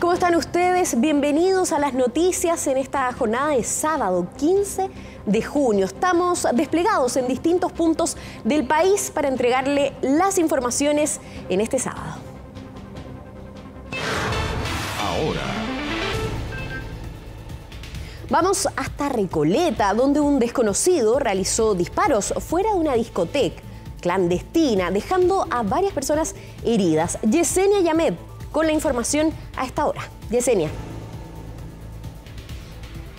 ¿Cómo están ustedes? Bienvenidos a las noticias en esta jornada de sábado 15 de junio. Estamos desplegados en distintos puntos del país para entregarle las informaciones en este sábado. Ahora. Vamos hasta Recoleta, donde un desconocido realizó disparos fuera de una discoteca clandestina, dejando a varias personas heridas. Yesenia Yamed con la información a esta hora. Yesenia.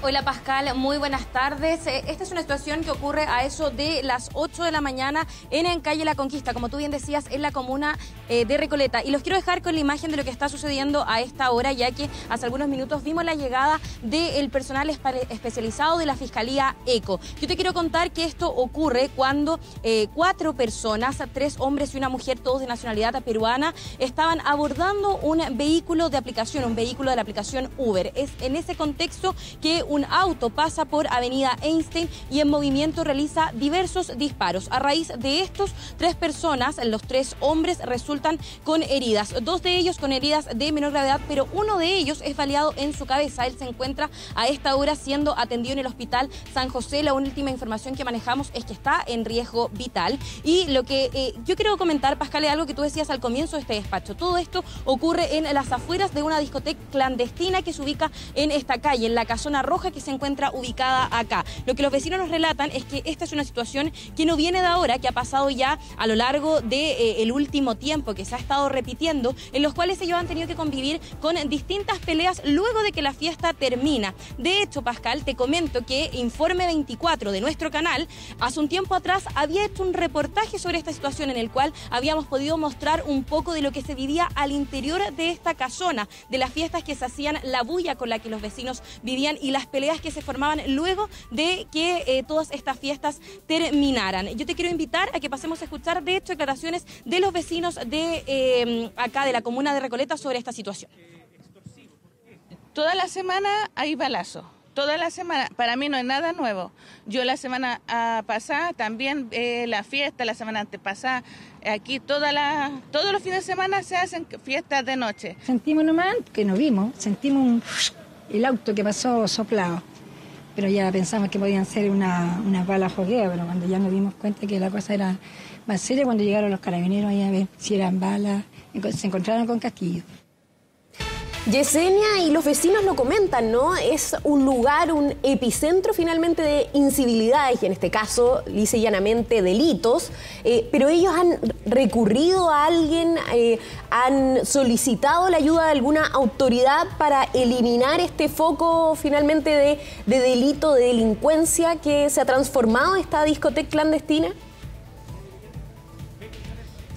Hola Pascal, muy buenas tardes. Eh, esta es una situación que ocurre a eso de las 8 de la mañana en, en Calle La Conquista, como tú bien decías, en la comuna eh, de Recoleta. Y los quiero dejar con la imagen de lo que está sucediendo a esta hora, ya que hace algunos minutos vimos la llegada del personal especializado de la Fiscalía ECO. Yo te quiero contar que esto ocurre cuando eh, cuatro personas, tres hombres y una mujer, todos de nacionalidad peruana, estaban abordando un vehículo de aplicación, un vehículo de la aplicación Uber. Es en ese contexto que un auto pasa por Avenida Einstein y en movimiento realiza diversos disparos. A raíz de estos, tres personas, los tres hombres, resultan con heridas. Dos de ellos con heridas de menor gravedad, pero uno de ellos es baleado en su cabeza. Él se encuentra a esta hora siendo atendido en el hospital San José. La última información que manejamos es que está en riesgo vital. Y lo que eh, yo quiero comentar, Pascal, es algo que tú decías al comienzo de este despacho. Todo esto ocurre en las afueras de una discoteca clandestina que se ubica en esta calle, en la Casona Roja que se encuentra ubicada acá. Lo que los vecinos nos relatan es que esta es una situación que no viene de ahora, que ha pasado ya a lo largo del de, eh, último tiempo, que se ha estado repitiendo, en los cuales ellos han tenido que convivir con distintas peleas luego de que la fiesta termina. De hecho, Pascal, te comento que Informe 24 de nuestro canal, hace un tiempo atrás había hecho un reportaje sobre esta situación en el cual habíamos podido mostrar un poco de lo que se vivía al interior de esta casona, de las fiestas que se hacían, la bulla con la que los vecinos vivían y las peleas que se formaban luego de que eh, todas estas fiestas terminaran. Yo te quiero invitar a que pasemos a escuchar, de hecho, declaraciones de los vecinos de eh, acá, de la comuna de Recoleta, sobre esta situación. Toda la semana hay balazo. Toda la semana, para mí no es nada nuevo. Yo la semana ah, pasada también eh, la fiesta, la semana antepasada, aquí toda la, todos los fines de semana se hacen fiestas de noche. Sentimos nomás que nos vimos, sentimos el auto que pasó soplado pero ya pensamos que podían ser una, unas balas fogueo, pero cuando ya nos dimos cuenta que la cosa era más seria, cuando llegaron los carabineros ahí a ver si eran balas, se encontraron con Castillo. Yesenia y los vecinos lo comentan, ¿no? Es un lugar, un epicentro finalmente de incivilidades y en este caso, lisa y llanamente, delitos, eh, pero ellos han recurrido a alguien, eh, han solicitado la ayuda de alguna autoridad para eliminar este foco finalmente de, de delito, de delincuencia que se ha transformado esta discoteca clandestina.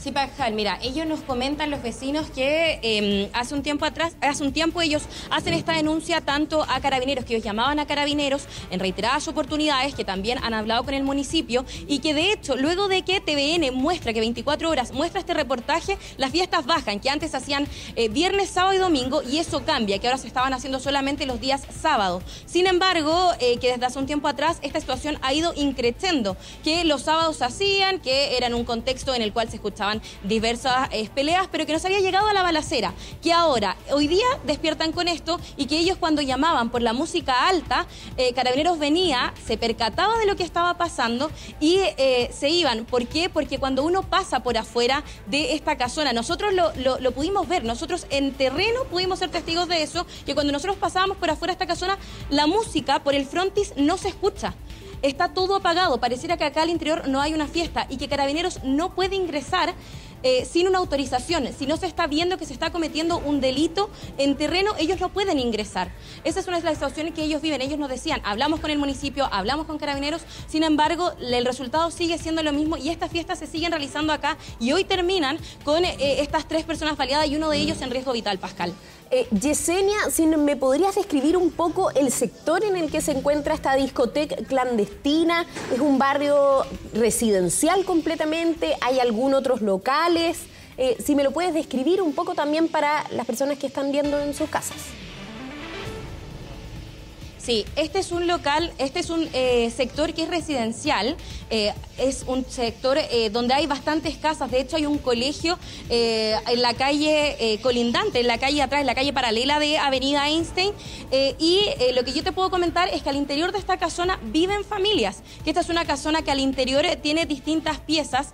Sí, Pajal, mira, ellos nos comentan los vecinos que em, hace un tiempo atrás, hace un tiempo ellos hacen esta denuncia tanto a carabineros, que ellos llamaban a carabineros en reiteradas oportunidades, que también han hablado con el municipio y que de hecho, luego de que TVN muestra que 24 horas muestra este reportaje, las fiestas bajan, que antes hacían eh, viernes, sábado y domingo, y eso cambia, que ahora se estaban haciendo solamente los días sábados. Sin embargo, eh, que desde hace un tiempo atrás esta situación ha ido increciendo, que los sábados hacían, que era en un contexto en el cual se escuchaban diversas eh, peleas, pero que no se había llegado a la balacera, que ahora, hoy día despiertan con esto y que ellos cuando llamaban por la música alta, eh, Carabineros venía, se percataba de lo que estaba pasando y eh, se iban. ¿Por qué? Porque cuando uno pasa por afuera de esta casona, nosotros lo, lo, pudimos ver, nosotros en terreno pudimos ser testigos de eso, que cuando nosotros pasábamos por afuera de esta casona, la música por el frontis no se escucha está todo apagado. Pareciera que acá al interior no hay una fiesta y que Carabineros no puede ingresar eh, sin una autorización. Si no se está viendo que se está cometiendo un delito en terreno, ellos no pueden ingresar. Esa es una de las situaciones que ellos viven. Ellos nos decían, hablamos con el municipio, hablamos con carabineros, sin embargo, el resultado sigue siendo lo mismo y estas fiestas se siguen realizando acá y hoy terminan con eh, estas tres personas baleadas y uno de ellos en riesgo vital, Pascal. Eh, Yesenia, si me podrías describir un poco el sector en el que se encuentra esta discoteca clandestina, ¿es un barrio residencial completamente? ¿Hay algún otros locales? Eh, si me lo puedes describir un poco también para las personas que están viendo en sus casas. Sí, este es un local, este es un eh, sector que es residencial, eh, es un sector eh, donde hay bastantes casas, de hecho hay un colegio en la calle colindante, en la calle atrás, en la calle paralela de Avenida Einstein, y lo que yo te puedo comentar es que al interior de esta casona viven familias, que esta es una casona que al interior tiene distintas piezas,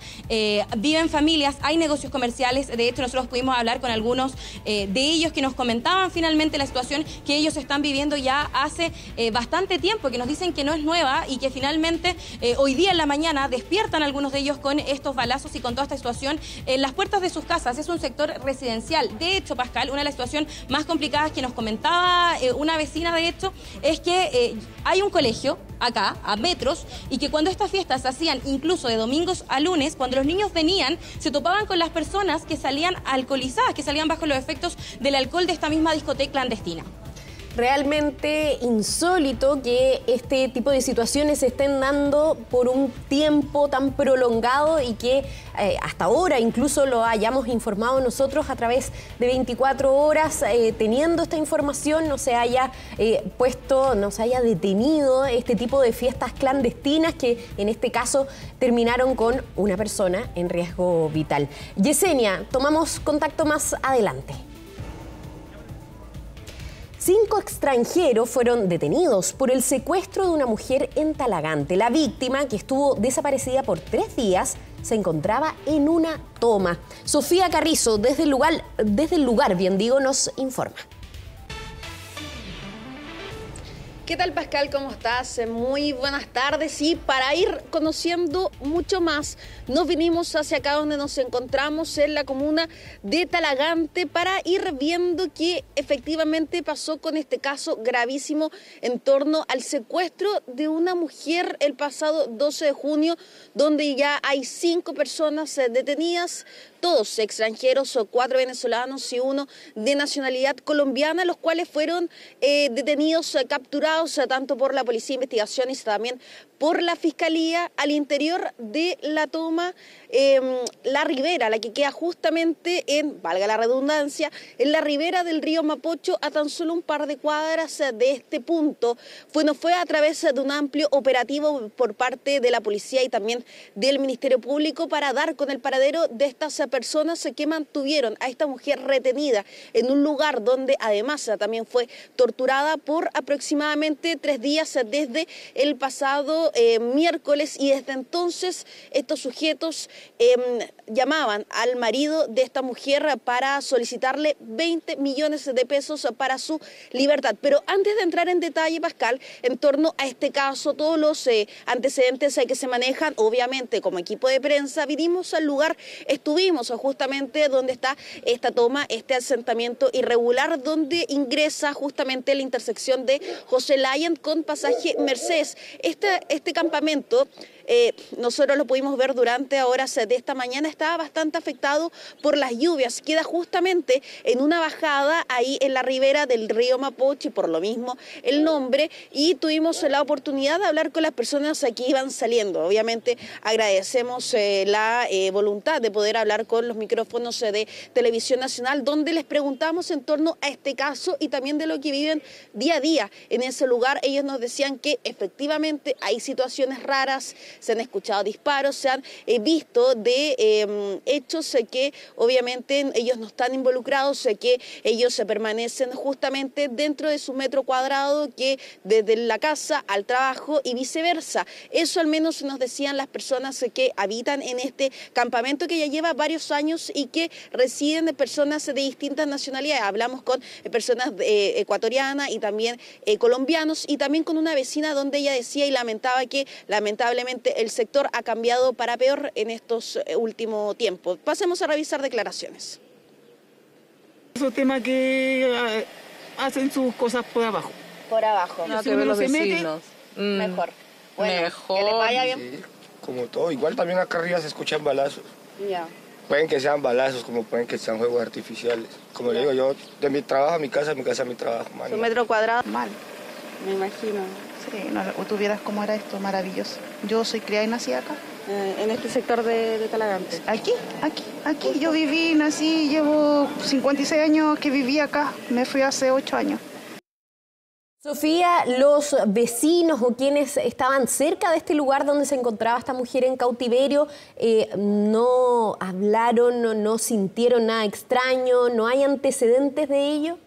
viven familias, hay negocios comerciales, de hecho nosotros pudimos hablar con algunos de ellos que nos comentaban finalmente la situación que ellos están viviendo ya hace eh, bastante tiempo, que nos dicen que no es nueva y que finalmente eh, hoy día en la mañana despiertan algunos de ellos con estos balazos y con toda esta situación en las puertas de sus casas. Es un sector residencial. De hecho, Pascal, una de las situaciones más complicadas que nos comentaba eh, una vecina, de hecho, es que hay un colegio acá, a metros, y que cuando estas fiestas se hacían incluso de domingos a lunes, cuando los niños venían, se topaban con las personas que salían alcoholizadas, que salían bajo los efectos del alcohol de esta misma discoteca clandestina realmente insólito que este tipo de situaciones se estén dando por un tiempo tan prolongado y que eh, hasta ahora incluso lo hayamos informado nosotros a través de 24 horas, eh, teniendo esta información, no se haya eh, puesto, no se haya detenido este tipo de fiestas clandestinas que en este caso terminaron con una persona en riesgo vital. Yesenia, tomamos contacto más adelante. Cinco extranjeros fueron detenidos por el secuestro de una mujer en Talagante. La víctima, que estuvo desaparecida por tres días, se encontraba en una toma. Sofía Carrizo, desde el lugar, desde el lugar bien digo, nos informa. ¿Qué tal Pascal? ¿Cómo estás? Eh, muy buenas tardes y para ir conociendo mucho más, nos vinimos hacia acá donde nos encontramos en la comuna de Talagante para ir viendo qué efectivamente pasó con este caso gravísimo en torno al secuestro de una mujer el pasado 12 de junio, donde ya hay cinco personas eh, detenidas, todos extranjeros, o cuatro venezolanos y uno de nacionalidad colombiana, los cuales fueron eh, detenidos, eh, capturados eh, tanto por la Policía de Investigaciones también por la Fiscalía al interior de la toma em, La Ribera, la que queda justamente en, valga la redundancia, en la ribera del río Mapocho a tan solo un par de cuadras de este punto. Bueno, fue a través de un amplio operativo por parte de la policía y también del Ministerio Público para dar con el paradero de estas personas que mantuvieron a esta mujer retenida en un lugar donde además también fue torturada por aproximadamente tres días desde el pasado eh, miércoles y desde entonces estos sujetos em, llamaban al marido de esta mujer para solicitarle 20 millones de pesos para su libertad. Pero antes de entrar en detalle, Pascal, en torno a este caso, todos los eh, antecedentes que se manejan, obviamente como equipo de prensa, vinimos al lugar, estuvimos justamente donde está esta toma, este asentamiento irregular, donde ingresa justamente la intersección de José Lyon con pasaje Mercedes. Este campamento eh, nosotros lo pudimos ver durante horas de esta mañana, estaba bastante afectado por las lluvias. Queda justamente en una bajada ahí en la ribera del río Mapoche, por lo mismo el nombre, y tuvimos la oportunidad de hablar con las personas que iban saliendo. Obviamente agradecemos eh, la eh, voluntad de poder hablar con los micrófonos de Televisión Nacional, donde les preguntamos en torno a este caso y también de lo que viven día a día en ese lugar. Ellos nos decían que efectivamente hay situaciones raras, se han escuchado disparos, se han eh, visto de em, hechos que obviamente ellos no están involucrados, que ellos se permanecen justamente dentro de su metro cuadrado, que desde la casa al trabajo y viceversa. Eso al menos nos decían las personas que habitan en este campamento que ya lleva varios años y que residen de personas de distintas nacionalidades. Hablamos con personas eh, ecuatorianas y también eh, colombianos y también con una vecina donde ella decía y lamentaba que lamentablemente el sector ha cambiado para peor en estos eh, últimos tiempos. Pasemos a revisar declaraciones. Esos temas que eh, hacen sus cosas por abajo. Por abajo. No, que los vecinos. Mm, mejor. mejor. Que vaya bien. como todo. Igual también acá arriba se escuchan balazos. Ya. Pueden que sean balazos, como pueden que sean juegos artificiales. Como le digo yo, de mi trabajo a mi casa, de mi casa a mi trabajo. ¿Su metro cuadrado? Mal. Me imagino. Sí, no, tuvieras cómo era esto, maravilloso. Yo soy criada y nací acá. Eh, ¿En este sector de, de, Talagante? Aquí, aquí, aquí. Yo viví, nací, llevo 56 años que viví acá. Me fui hace 8 años. Sofía, los vecinos o quienes estaban cerca de este lugar donde se encontraba esta mujer en cautiverio eh, no hablaron, no, no sintieron nada extraño, no hay antecedentes de ello.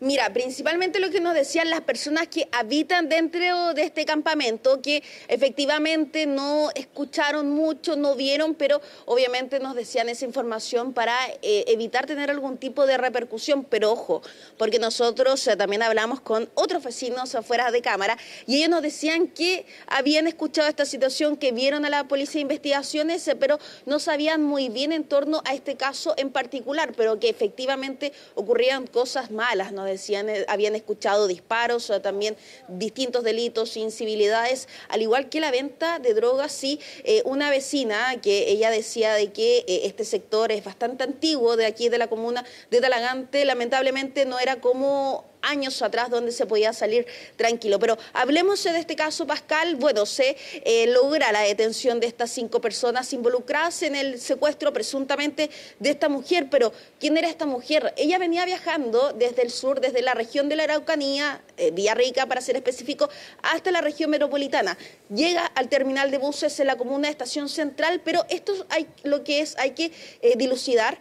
Mira, principalmente lo que nos decían las personas que habitan dentro de este campamento, que efectivamente no escucharon mucho, no vieron, pero obviamente nos decían esa información para eh, evitar tener algún tipo de repercusión. Pero ojo, porque nosotros eh, también hablamos con otros vecinos afuera de cámara y ellos nos decían que habían escuchado esta situación, que vieron a la policía de investigaciones, eh, pero no sabían muy bien en torno a este caso en particular, pero que efectivamente ocurrían cosas malas, ¿no? Decían, eh, habían escuchado disparos, o también distintos delitos, incivilidades, al igual que la venta de drogas. Sí, eh, una vecina que ella decía de que eh, este sector es bastante antiguo de aquí de la comuna de Talagante, lamentablemente no era como años atrás donde se podía salir tranquilo. Pero hablemos de este caso, Pascal. Bueno, se eh, logra la detención de estas cinco personas involucradas en el secuestro presuntamente de esta mujer. Pero, ¿quién era esta mujer? Ella venía viajando desde el sur, desde la región de la Araucanía, eh, Villarrica para ser específico, hasta la región metropolitana. Llega al terminal de buses en la comuna de Estación Central, pero esto hay lo que es, hay que eh, dilucidar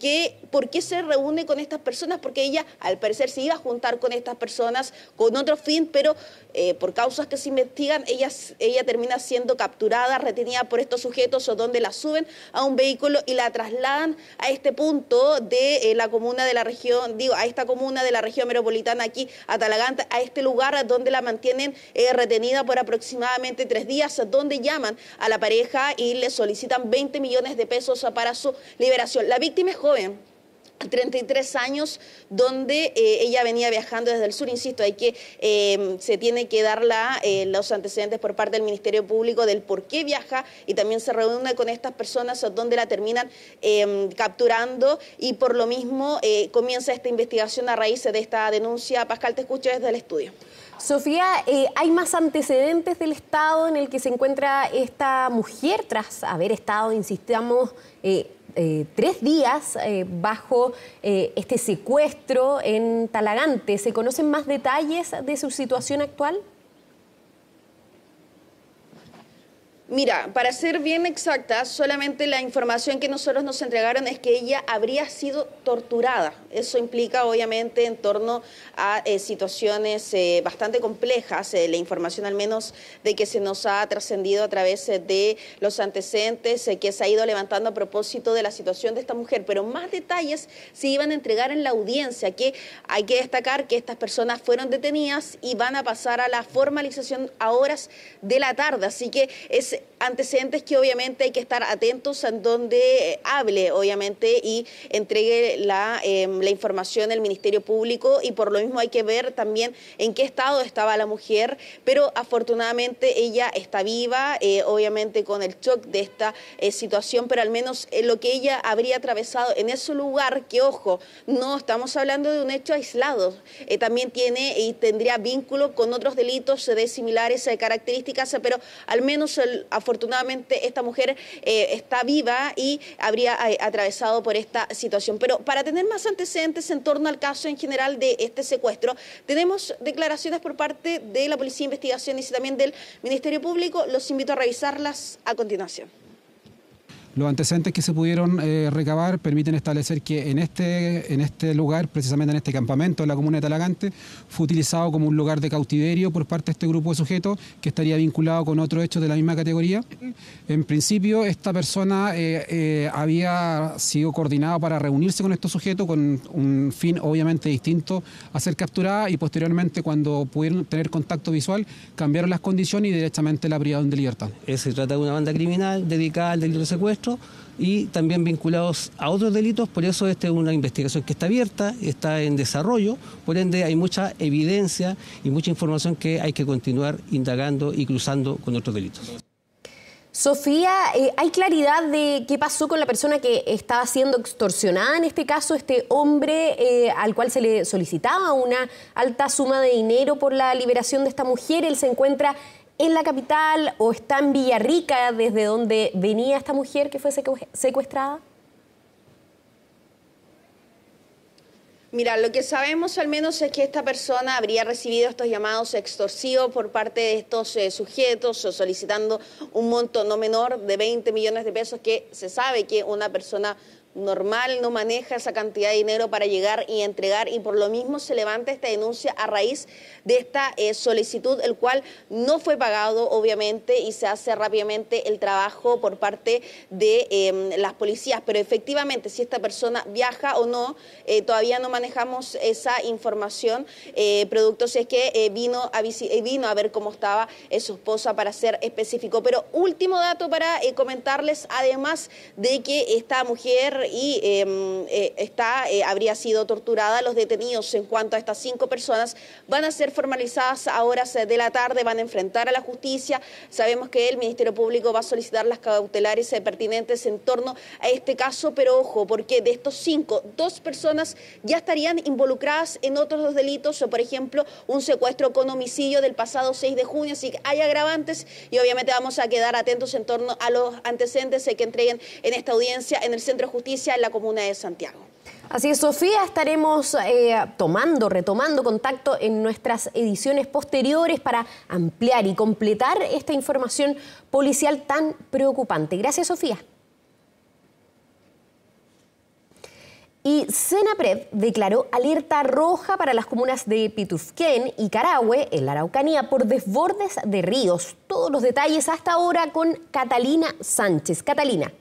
que por qué se reúne con estas personas, porque ella al parecer sí a juntar con estas personas con otro fin, pero eh, por causas que se investigan, ella, ella termina siendo capturada, retenida por estos sujetos o donde la suben a un vehículo y la trasladan a este punto de eh, la comuna de la región, digo, a esta comuna de la región metropolitana aquí, a Talagante, a este lugar donde la mantienen eh, retenida por aproximadamente tres días, donde llaman a la pareja y le solicitan 20 millones de pesos para su liberación. La víctima es joven 33 años, donde eh, ella venía viajando desde el sur, insisto, hay que, eh, se tiene que dar eh, los antecedentes por parte del Ministerio Público del por qué viaja y también se reúne con estas personas donde la terminan capturando y por lo mismo comienza esta investigación a raíz de esta denuncia. Pascal, te escucho desde el estudio. Sofía, ¿hay más antecedentes del estado en el que se encuentra esta mujer tras haber estado, insistamos, eh, tres días eh, bajo eh, este secuestro en Talagante. ¿Se conocen más detalles de su situación actual? Mira, para ser bien exacta, solamente la información que nosotros nos entregaron es que ella habría sido torturada. Eso implica, obviamente, en torno a eh, situaciones eh, bastante complejas, eh, la información al menos de que se nos ha trascendido a través de los antecedentes que se ha ido levantando a propósito de la situación de esta mujer. Pero más detalles se iban a entregar en la audiencia, que hay que destacar que estas personas fueron detenidas y van a pasar a la formalización a horas de la tarde. Así que es antecedentes que obviamente hay que estar atentos en donde eh, hable, obviamente, y entregue la, em, la información el Ministerio Público. Y por lo mismo hay que ver también en qué estado estaba la mujer, pero afortunadamente ella está viva, eh, obviamente con el shock de esta eh, situación, pero al menos lo que ella habría atravesado en ese lugar, que ojo, no estamos hablando de un hecho aislado, también tiene y tendría vínculo con otros delitos de similares características, pero al menos el, afortunadamente esta mujer eh, está viva y habría eh, atravesado por esta situación. Pero para tener más antecedentes en torno al caso en general de este secuestro, tenemos declaraciones por parte de la Policía de Investigaciones y también del Ministerio Público. Los invito a revisarlas a continuación. Los antecedentes que se pudieron eh, recabar permiten establecer que en este, en este lugar, precisamente en este campamento de la comuna de Talagante, fue utilizado como un lugar de cautiverio por parte de este grupo de sujetos que estaría vinculado con otros hechos de la misma categoría. En principio, esta persona eh, eh, había sido coordinada para reunirse con estos sujetos con un fin obviamente distinto a ser capturada y posteriormente cuando pudieron tener contacto visual cambiaron las condiciones y directamente la privaron de libertad. Se trata de una banda criminal dedicada al delito de secuestro y también vinculados a otros delitos, por eso esta es una investigación que está abierta, está en desarrollo, por ende hay mucha evidencia y mucha información que hay que continuar indagando y cruzando con otros delitos. Sofía, eh, ¿hay claridad de qué pasó con la persona que estaba siendo extorsionada en este caso, este hombre eh, al cual se le solicitaba una alta suma de dinero por la liberación de esta mujer? Él se encuentra en la capital o está en Villarrica, desde donde venía esta mujer que fue secuestrada? Mira, lo que sabemos al menos es que esta persona habría recibido estos llamados extorsivos por parte de estos eh, sujetos solicitando un monto no menor de 20 millones de pesos que se sabe que una persona normal no maneja esa cantidad de dinero para llegar y entregar y por lo mismo se levanta esta denuncia a raíz de esta eh, solicitud, el cual no fue pagado obviamente y se hace rápidamente el trabajo por parte de em, las policías, pero efectivamente si esta persona viaja o no, eh, todavía no manejamos esa información, eh, producto si es que vino, a vino a ver cómo estaba su esposa para ser específico. Pero último dato para comentarles, además de que esta mujer y em, está, habría sido torturada. Los detenidos en cuanto a estas cinco personas van a ser formalizadas a horas de la tarde, van a enfrentar a la justicia. Sabemos que el Ministerio Público va a solicitar las cautelares eh, pertinentes en torno a este caso, pero ojo, porque de estos cinco, dos personas ya estarían involucradas en otros dos delitos, por ejemplo, un secuestro con homicidio del pasado 6 de junio, así que hay agravantes y obviamente vamos a quedar atentos en torno a los antecedentes que entreguen en esta audiencia en el Centro de Justicia en la comuna de Santiago. Así es, Sofía, estaremos eh, tomando, retomando contacto en nuestras ediciones posteriores para ampliar y completar esta información policial tan preocupante. Gracias, Sofía. Y Senapred declaró alerta roja para las comunas de Pitufquén y Carahue, en la Araucanía, por desbordes de ríos. Todos los detalles hasta ahora con Catalina Sánchez. Catalina.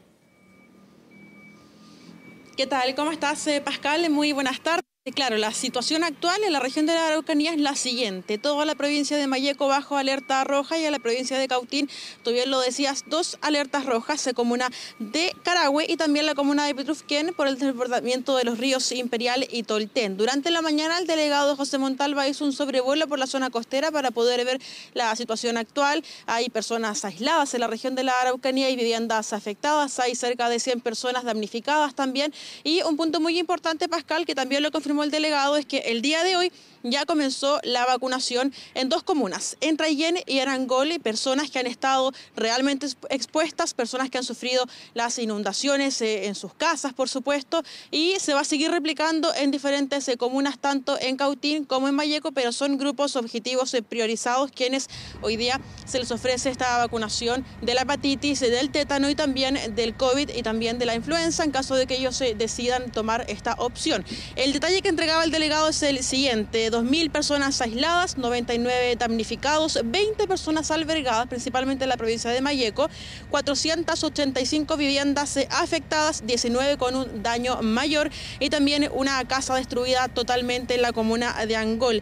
¿Qué tal? ¿Cómo estás, eh, Pascal? Muy buenas tardes. Claro, la situación actual en la región de la Araucanía es la siguiente. Toda la provincia de Mayeco bajo alerta roja y a la provincia de Cautín, tú bien lo decías, dos alertas rojas, la comuna de Carahue y también la comuna de Petrufquén por el desbordamiento de los ríos Imperial y Toltén. Durante la mañana el delegado José Montalva hizo un sobrevuelo por la zona costera para poder ver la situación actual. Hay personas aisladas en la región de la Araucanía y viviendas afectadas. Hay cerca de 100 personas damnificadas también. Y un punto muy importante, Pascal, que también lo confirmó el delegado es que el día de hoy ya comenzó la vacunación en dos comunas, en Trayén y en Angole, personas que han estado realmente expuestas, personas que han sufrido las inundaciones eh, en sus casas, por supuesto, y se va a seguir replicando en diferentes eh, comunas, tanto en Cautín como en Mayeco, pero son grupos objetivos eh, priorizados quienes hoy día se les ofrece esta vacunación de la hepatitis, del tétano y también del COVID y también de la influenza en caso de que ellos decidan tomar esta opción. El detalle que entregaba el delegado es el siguiente. 2.000 personas aisladas, 99 damnificados, 20 personas albergadas, principalmente en la provincia de Mayeco, 485 viviendas afectadas, 19 con un daño mayor y también una casa destruida totalmente en la comuna de Angol.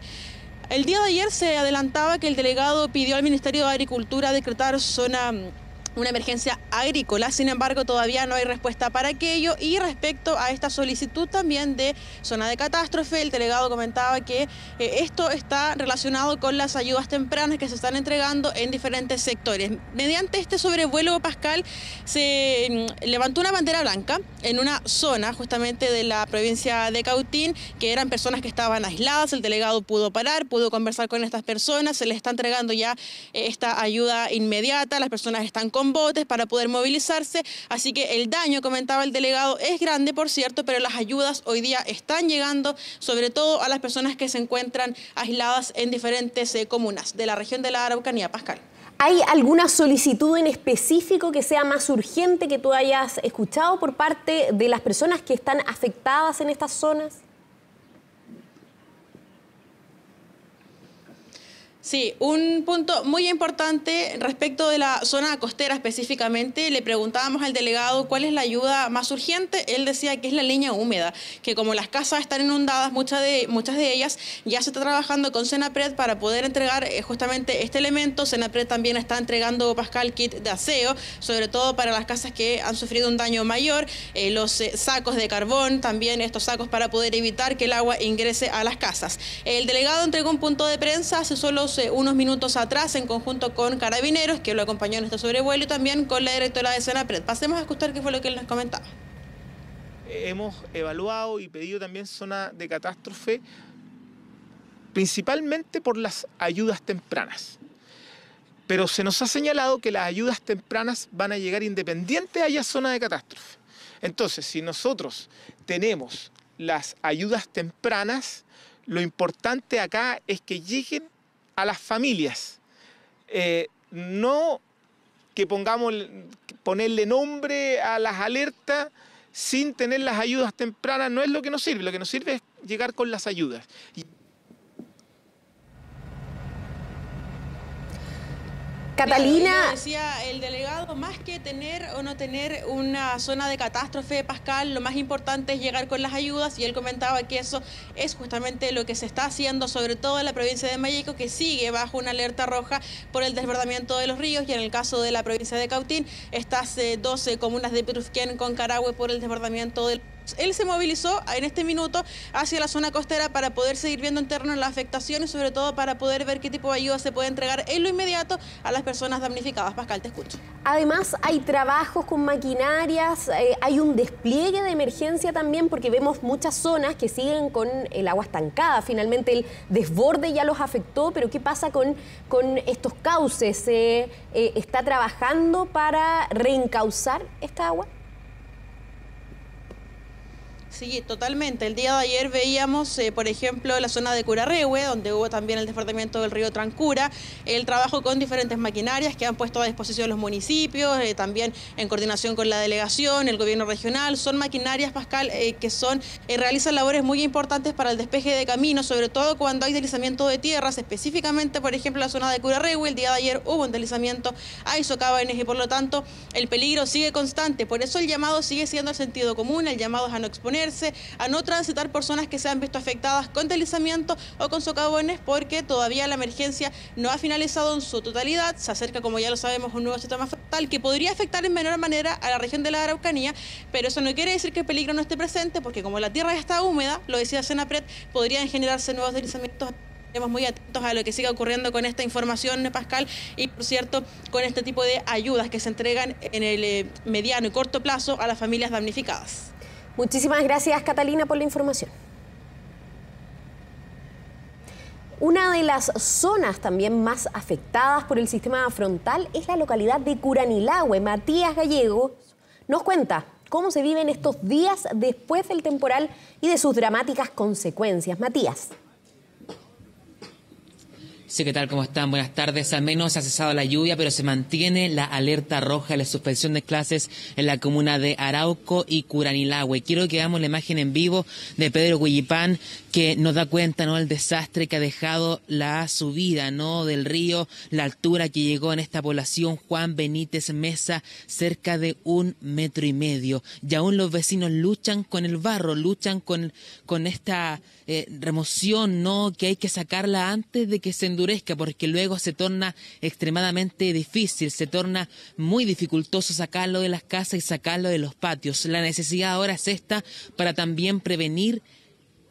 El día de ayer se adelantaba que el delegado pidió al Ministerio de Agricultura decretar zona una emergencia agrícola. Sin embargo, todavía no hay respuesta para aquello. Y respecto a esta solicitud también de zona de catástrofe, el delegado comentaba que eh, esto está relacionado con las ayudas tempranas que se están entregando en diferentes sectores. Mediante este sobrevuelo, Pascal, se mm, levantó una bandera blanca en una zona justamente de la provincia de Cautín, que eran personas que estaban aisladas. El delegado pudo parar, pudo conversar con estas personas, se les está entregando ya eh, esta ayuda inmediata, las personas están con botes para poder movilizarse, así que el daño, comentaba el delegado, es grande, por cierto, pero las ayudas hoy día están llegando, sobre todo a las personas que se encuentran aisladas en diferentes eh, comunas de la región de la Araucanía. Pascal. ¿Hay alguna solicitud en específico que sea más urgente que tú hayas escuchado por parte de las personas que están afectadas en estas zonas? Sí, un punto muy importante respecto de la zona costera específicamente, le preguntábamos al delegado cuál es la ayuda más urgente, él decía que es la leña húmeda, que como las casas están inundadas, muchas de, muchas de ellas ya se está trabajando con Senapred para poder entregar eh, justamente este elemento, Senapred también está entregando Pascal kit de aseo, sobre todo para las casas que han sufrido un daño mayor, eh, los eh, sacos de carbón, también estos sacos para poder evitar que el agua ingrese a las casas. El delegado entregó un punto de prensa hace solo unos minutos atrás en conjunto con Carabineros, que lo acompañó en este sobrevuelo, y también con la directora de Senapred. Pasemos a escuchar qué fue lo que él nos comentaba. Hemos evaluado y pedido también zona de catástrofe principalmente por las ayudas tempranas. Pero se nos ha señalado que las ayudas tempranas van a llegar independiente haya zona de catástrofe. Entonces, si nosotros tenemos las ayudas tempranas, lo importante acá es que lleguen a las familias. Eh, no que pongamos ponerle nombre a las alertas sin tener las ayudas tempranas no es lo que nos sirve, lo que nos sirve es llegar con las ayudas. Catalina. decía el delegado, más que tener o no tener una zona de catástrofe, Pascal, lo más importante es llegar con las ayudas y él comentaba que eso es justamente lo que se está haciendo, sobre todo en la provincia de Mayeco, que sigue bajo una alerta roja por el desbordamiento de los ríos y en el caso de la provincia de Cautín, estas 12 eh, comunas de Peruzquén con Carahue por el desbordamiento del él se movilizó en este minuto hacia la zona costera para poder seguir viendo en terreno las afectaciones, sobre todo para poder ver qué tipo de ayuda se puede entregar en lo inmediato a las personas damnificadas. Pascal, te escucho. Además, hay trabajos con maquinarias, eh, hay un despliegue de emergencia también, porque vemos muchas zonas que siguen con el agua estancada. Finalmente, el desborde ya los afectó, pero ¿qué pasa con, con estos cauces? ¿Se eh, está trabajando para reencauzar esta agua? Sí, totalmente. El día de ayer veíamos, eh, por ejemplo, la zona de Curarrehue, donde hubo también el desbordamiento del río Trancura, el trabajo con diferentes maquinarias que han puesto a disposición los municipios, eh, también en coordinación con la delegación, el gobierno regional. Son maquinarias, Pascal, eh, que son realizan labores muy importantes para el despeje de caminos, sobre todo cuando hay deslizamiento de tierras, específicamente, por ejemplo, la zona de Curarrehue. El día de ayer hubo un deslizamiento a Isocabanes y, por lo tanto, el peligro sigue constante. Por eso el llamado sigue siendo el sentido común, el llamado es a no exponer a no transitar personas que se han visto afectadas con deslizamiento o con socavones porque todavía la emergencia no ha finalizado en su totalidad. Se acerca, como ya lo sabemos, un nuevo sistema fatal que podría afectar en menor manera a la región de la Araucanía, pero eso no quiere decir que el peligro no esté presente porque como la tierra ya está húmeda, lo decía Senapred, podrían generarse nuevos deslizamientos Estamos muy atentos a lo que siga ocurriendo con esta información, Pascal, y por cierto, con este tipo de ayudas que se entregan en el eh, mediano y corto plazo a las familias damnificadas. Muchísimas gracias, Catalina, por la información. Una de las zonas también más afectadas por el sistema frontal es la localidad de Curanilahue. Matías Gallego nos cuenta cómo se viven estos días después del temporal y de sus dramáticas consecuencias. Matías. Sí, ¿qué tal? ¿Cómo están? Buenas tardes. Al menos ha cesado la lluvia, pero se mantiene la alerta roja de la suspensión de clases en la comuna de Arauco y Curanilahue. Quiero que veamos la imagen en vivo de Pedro Guillipán, que nos da cuenta, ¿no?, el desastre que ha dejado la subida, ¿no?, del río, la altura que llegó en esta población Juan Benítez Mesa, cerca de un metro y medio. Y aún los vecinos luchan con el barro, luchan con, con esta eh, remoción, ¿no?, que hay que sacarla antes de que se endurezca, porque luego se torna extremadamente difícil, se torna muy dificultoso sacarlo de las casas y sacarlo de los patios. La necesidad ahora es esta para también prevenir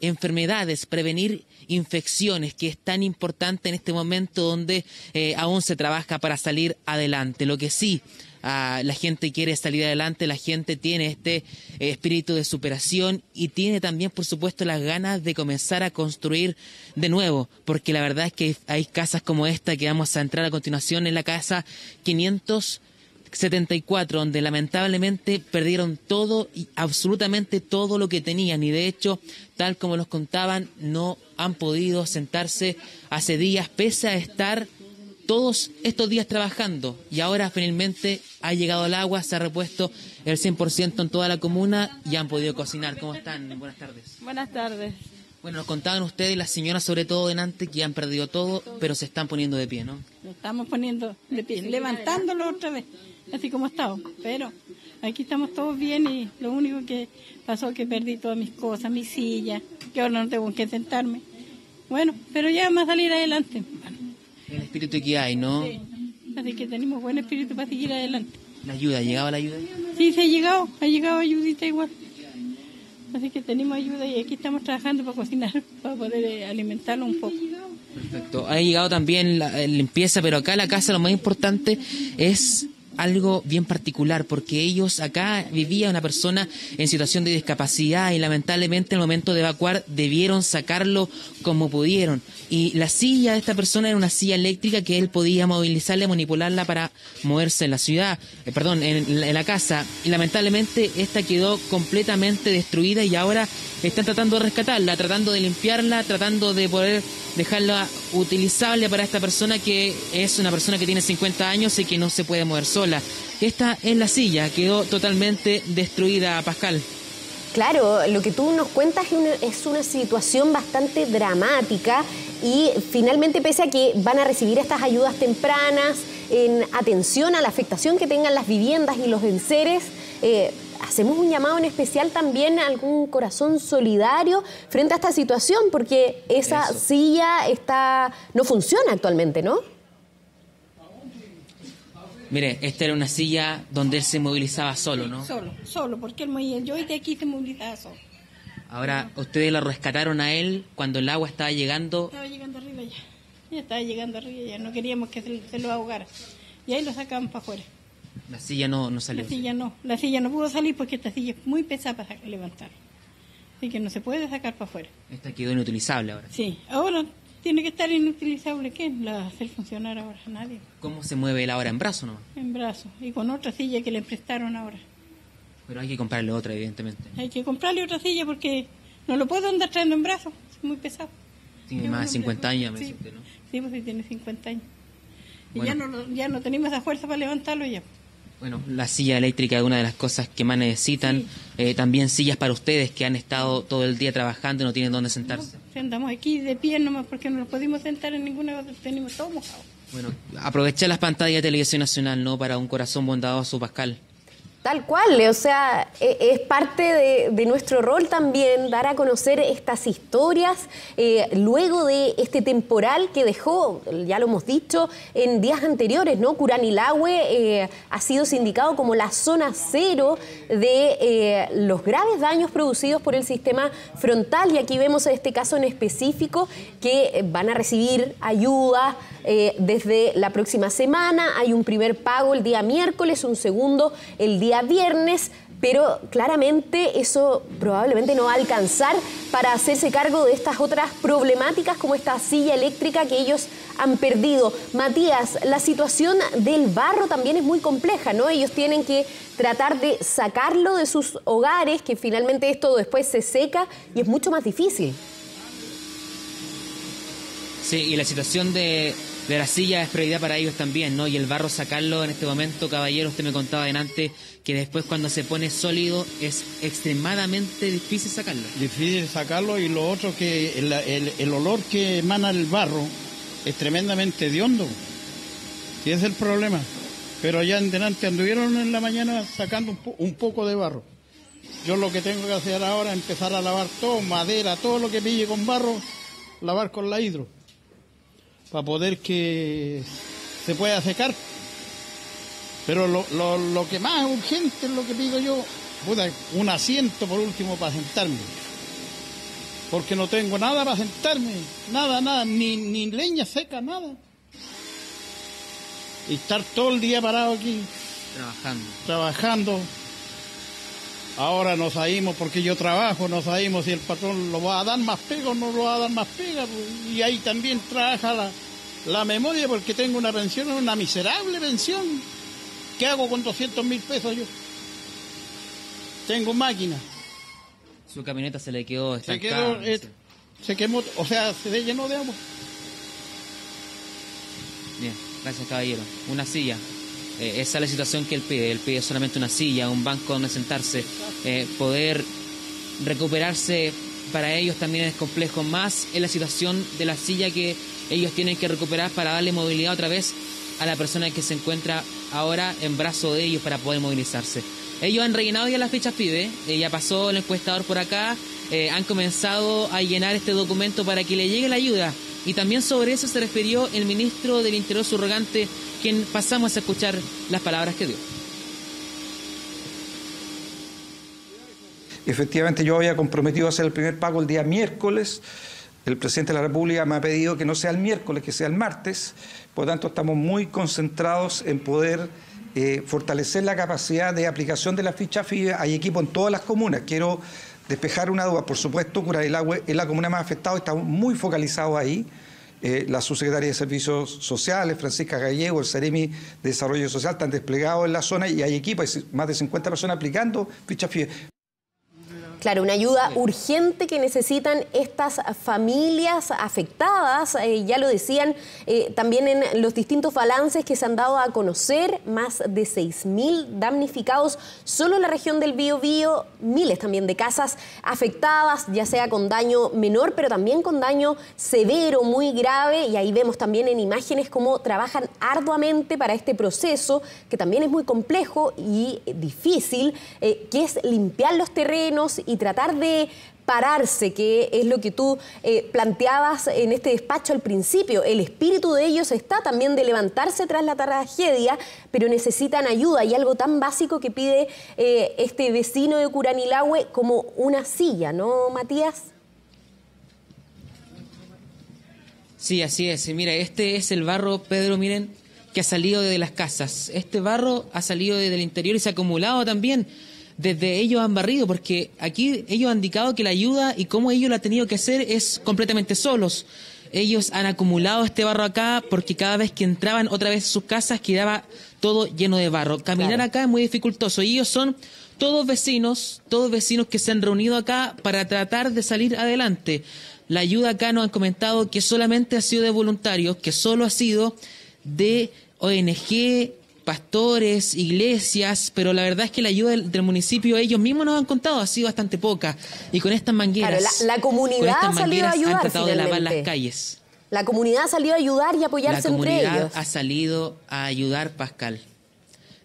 enfermedades, prevenir infecciones, que es tan importante en este momento donde eh, aún se trabaja para salir adelante. Lo que sí la gente quiere salir adelante, la gente tiene este eh, espíritu de superación y tiene también, por supuesto, las ganas de comenzar a construir de nuevo, porque la verdad es que hay casas como esta que vamos a entrar a continuación en la casa 574, donde lamentablemente perdieron todo y absolutamente todo lo que tenían. Y de hecho, tal como los contaban, no han podido sentarse hace días pese a estar todos estos días trabajando y ahora finalmente ha llegado el agua, se ha repuesto el 100% en toda la comuna y han podido cocinar. ¿Cómo están? Buenas tardes. Buenas tardes. Bueno, nos contaban ustedes, las señoras sobre todo delante, que han perdido todo, pero se están poniendo de pie, ¿no? Lo estamos poniendo de pie, levantándolo otra vez, así como estamos. Pero aquí estamos todos bien y lo único que pasó es que perdí todas mis cosas, mi silla, que ahora no tengo qué sentarme. Bueno, pero ya vamos a salir adelante. El espíritu que hay, ¿no? Sí. Así que tenemos buen espíritu para seguir adelante. ¿La ayuda? ¿Llegaba la ayuda? Sí, se ha llegado, ha llegado ayudita igual. Así que tenemos ayuda y aquí estamos trabajando para cocinar, para poder eh, alimentarlo un poco. Perfecto. Ha llegado también la, limpieza, pero acá la casa lo más importante es algo bien particular, porque ellos acá vivía una persona en situación de discapacidad y lamentablemente en el momento de evacuar debieron sacarlo como pudieron. Y la silla de esta persona era una silla eléctrica que él podía movilizarla manipularla para moverse en la ciudad, eh, perdón, en la casa. Y lamentablemente esta quedó completamente destruida y ahora están tratando de rescatarla, tratando de limpiarla, tratando de poder dejarla utilizable para esta persona que es una persona que tiene 50 años y que no se puede mover sola. Esta es la silla, quedó totalmente destruida, Pascal. Claro, lo que tú nos cuentas es una, es una situación bastante dramática y finalmente pese a que van a recibir estas ayudas tempranas en atención a la afectación que tengan las viviendas y los enseres, eh, hacemos un llamado en especial también a algún corazón solidario frente a esta situación, porque esa Eso. silla está no funciona actualmente, ¿no? Mire, esta era una silla donde él se movilizaba solo, ¿no? Solo, solo, porque él movía. Yo de aquí se movilizaba solo. Ahora, ustedes lo rescataron a él cuando el agua estaba llegando. Estaba llegando arriba ya. Ya estaba llegando arriba ya. No queríamos que se, se lo ahogara. Y ahí lo sacaban para afuera. La silla no, no salió. La silla no. La silla no pudo salir porque esta silla es muy pesada para levantar. Así que no se puede sacar para afuera. Esta quedó inutilizable ahora. Sí. Ahora tiene que estar inutilizable. ¿Quién la a hacer funcionar ahora? Nadie. ¿Cómo se mueve él ahora en brazo, no? En brazos. Y con otra silla que le prestaron ahora. Pero hay que comprarle otra, evidentemente. Hay que comprarle otra silla porque no lo puedo andar trayendo en brazos. Es muy pesado. Tiene Sí, más de bueno, 50 años, me sí. ¿no? Sí, pues sí, tiene 50 años. Y Bueno. ya, no, ya no tenemos esa fuerza para levantarlo ya. Bueno, la silla eléctrica es una de las cosas que más necesitan. Eh, también sillas para ustedes que han estado todo el día trabajando y no tienen dónde sentarse. Si Andamos aquí de pie nomás porque no nos pudimos sentar en ninguna tenemos todo mojado. Bueno, aprovechar las pantallas de Televisión Nacional, ¿no? Para un corazón bondadoso, Pascal. Tal cual, o sea, e- es parte de, nuestro rol también dar a conocer estas historias eh, luego de este temporal que dejó, ya lo hemos dicho, en días anteriores, ¿no? Curanilahue eh, ha sido sindicado como la zona cero de eh, los graves daños producidos por el sistema frontal y aquí vemos este caso en específico que van a recibir ayuda eh, desde la próxima semana. Hay un primer pago el día miércoles, un segundo el día viernes, pero claramente eso probablemente no va a alcanzar para hacerse cargo de estas otras problemáticas como esta silla eléctrica que ellos han perdido. Matías, la situación del barro también es muy compleja, ¿no? Ellos tienen que tratar de sacarlo de sus hogares, que finalmente esto después se seca y es mucho más difícil. Sí, y la situación de la silla es prioridad para ellos también, ¿no? Y el barro sacarlo en este momento, caballero, usted me contaba delante que después cuando se pone sólido es extremadamente difícil sacarlo. Difícil sacarlo y lo otro que el, olor que emana el barro es tremendamente hediondo. Sí, ese es el problema. Pero allá en delante anduvieron en la mañana sacando un, po- un poco de barro. Yo lo que tengo que hacer ahora es empezar a lavar todo, madera, todo lo que pille con barro, lavar con la hidro. Para poder que se pueda secar. Pero lo, lo- lo que más urgente es lo que pido yo, puta, un asiento por último para sentarme. Porque no tengo nada para sentarme, nada, nada, ni, ni leña seca, nada. Y estar todo el día parado aquí, Trabajando. trabajando. Ahora nos salimos porque yo trabajo, nos salimos si el patrón lo va a dar más pega o no lo va a dar más pega. Y ahí también trabaja la, la memoria porque tengo una pensión, una miserable pensión. ¿Qué hago con 200 mil pesos yo? Tengo máquina. Su camioneta se le quedó Se estancada. quedó, eh, se quemó, o sea, se llenó de agua. Bien, gracias caballero. Una silla. Eh, esa es la situación que él pide. Él pide solamente una silla, un banco donde sentarse. Eh, poder recuperarse para ellos también es complejo. Más en la situación de la silla que ellos tienen que recuperar para darle movilidad otra vez a la persona que se encuentra ahora en brazo de ellos para poder movilizarse. Ellos han rellenado ya las fichas PIBE, eh, ya pasó el encuestador por acá, han comenzado a llenar este documento para que le llegue la ayuda. Y también sobre eso se refirió el ministro del Interior subrogante, quien pasamos a escuchar las palabras que dio. Efectivamente, yo había comprometido a hacer el primer pago el día miércoles. El presidente de la República me ha pedido que no sea el miércoles, que sea el martes. Por lo tanto, estamos muy concentrados en poder eh, fortalecer la capacidad de aplicación de la ficha FIBE. Hay equipo en todas las comunas. Quiero despejar una duda. Por supuesto, Curanilagüe es la comuna más afectada, estamos muy focalizados ahí. Eh, la subsecretaria de Servicios Sociales, Francisca Gallego, el Ceremi de Desarrollo Social, están desplegados en la zona y hay equipos, hay más de 50 personas aplicando ficha FIBE. Claro, una ayuda urgente que necesitan estas familias afectadas, eh, ya lo decían eh, también en los distintos balances que se han dado a conocer, más de 6.000 damnificados solo en la región del Biobío, miles también de casas afectadas, ya sea con daño menor, pero también con daño severo, muy grave, y ahí vemos también en imágenes cómo trabajan arduamente para este proceso, que también es muy complejo y difícil, eh, que es limpiar los terrenos y tratar de pararse, que es lo que tú eh, planteabas en este despacho al principio. El espíritu de ellos está también de levantarse tras la tragedia, pero necesitan ayuda y algo tan básico que pide eh, este vecino de Curanilahue como una silla, ¿no, Matías? Sí, así es. Mira, este es el barro, Pedro, miren, que ha salido de las casas. Este barro ha salido desde el interior y se ha acumulado también desde ellos han barrido, porque aquí ellos han indicado que la ayuda y cómo ellos lo han tenido que hacer es completamente solos. Ellos han acumulado este barro acá porque cada vez que entraban otra vez a sus casas quedaba todo lleno de barro. Caminar acá es muy dificultoso y ellos son todos vecinos, todos vecinos que se han reunido acá para tratar de salir adelante. La ayuda acá nos han comentado que solamente ha sido de voluntarios, que solo ha sido de ONG, pastores, iglesias, pero la verdad es que la ayuda del, municipio ellos mismos nos han contado ha sido bastante poca. Y con estas mangueras, claro, la, comunidad ha salido a ayudar, han tratado de lavar las calles. La comunidad ha salido a ayudar y apoyarse entre ellos. La comunidad ha salido a ayudar, Pascal.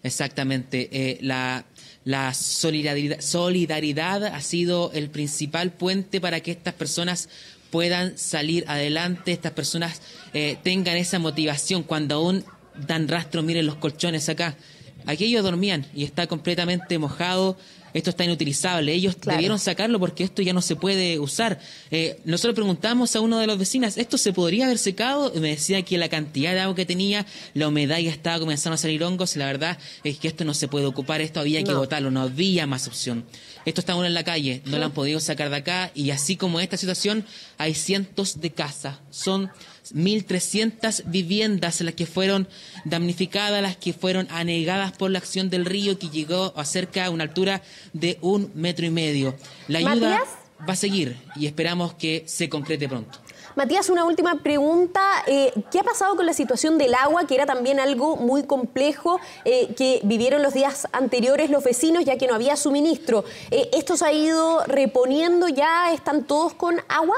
Exactamente. Eh, la, la solidaridad, solidaridad ha sido el principal puente para que estas personas puedan salir adelante, estas personas eh, tengan esa motivación cuando aún dan rastro, miren los colchones acá. Aquí ellos dormían y está completamente mojado. Esto está inutilizable. Ellos debieron sacarlo porque esto ya no se puede usar. Eh, nosotros preguntamos a uno de los vecinos, ¿esto se podría haber secado? Y me decía que la cantidad de agua que tenía, la humedad ya estaba comenzando a salir hongos. Y la verdad es que esto no se puede ocupar, esto había que botarlo, no había más opción. Esto está aún en la calle, no lo han podido sacar de acá. Y así como esta situación, hay cientos de casas. Son 1.300 viviendas las que fueron damnificadas, las que fueron anegadas por la acción del río que llegó a cerca a una altura de un metro y medio. La ayuda va a seguir y esperamos que se concrete pronto. Matías, una última pregunta. Eh, ¿Qué ha pasado con la situación del agua, que era también algo muy complejo eh, que vivieron los días anteriores los vecinos, ya que no había suministro? Eh, ¿Esto se ha ido reponiendo ya? ¿Están todos con agua?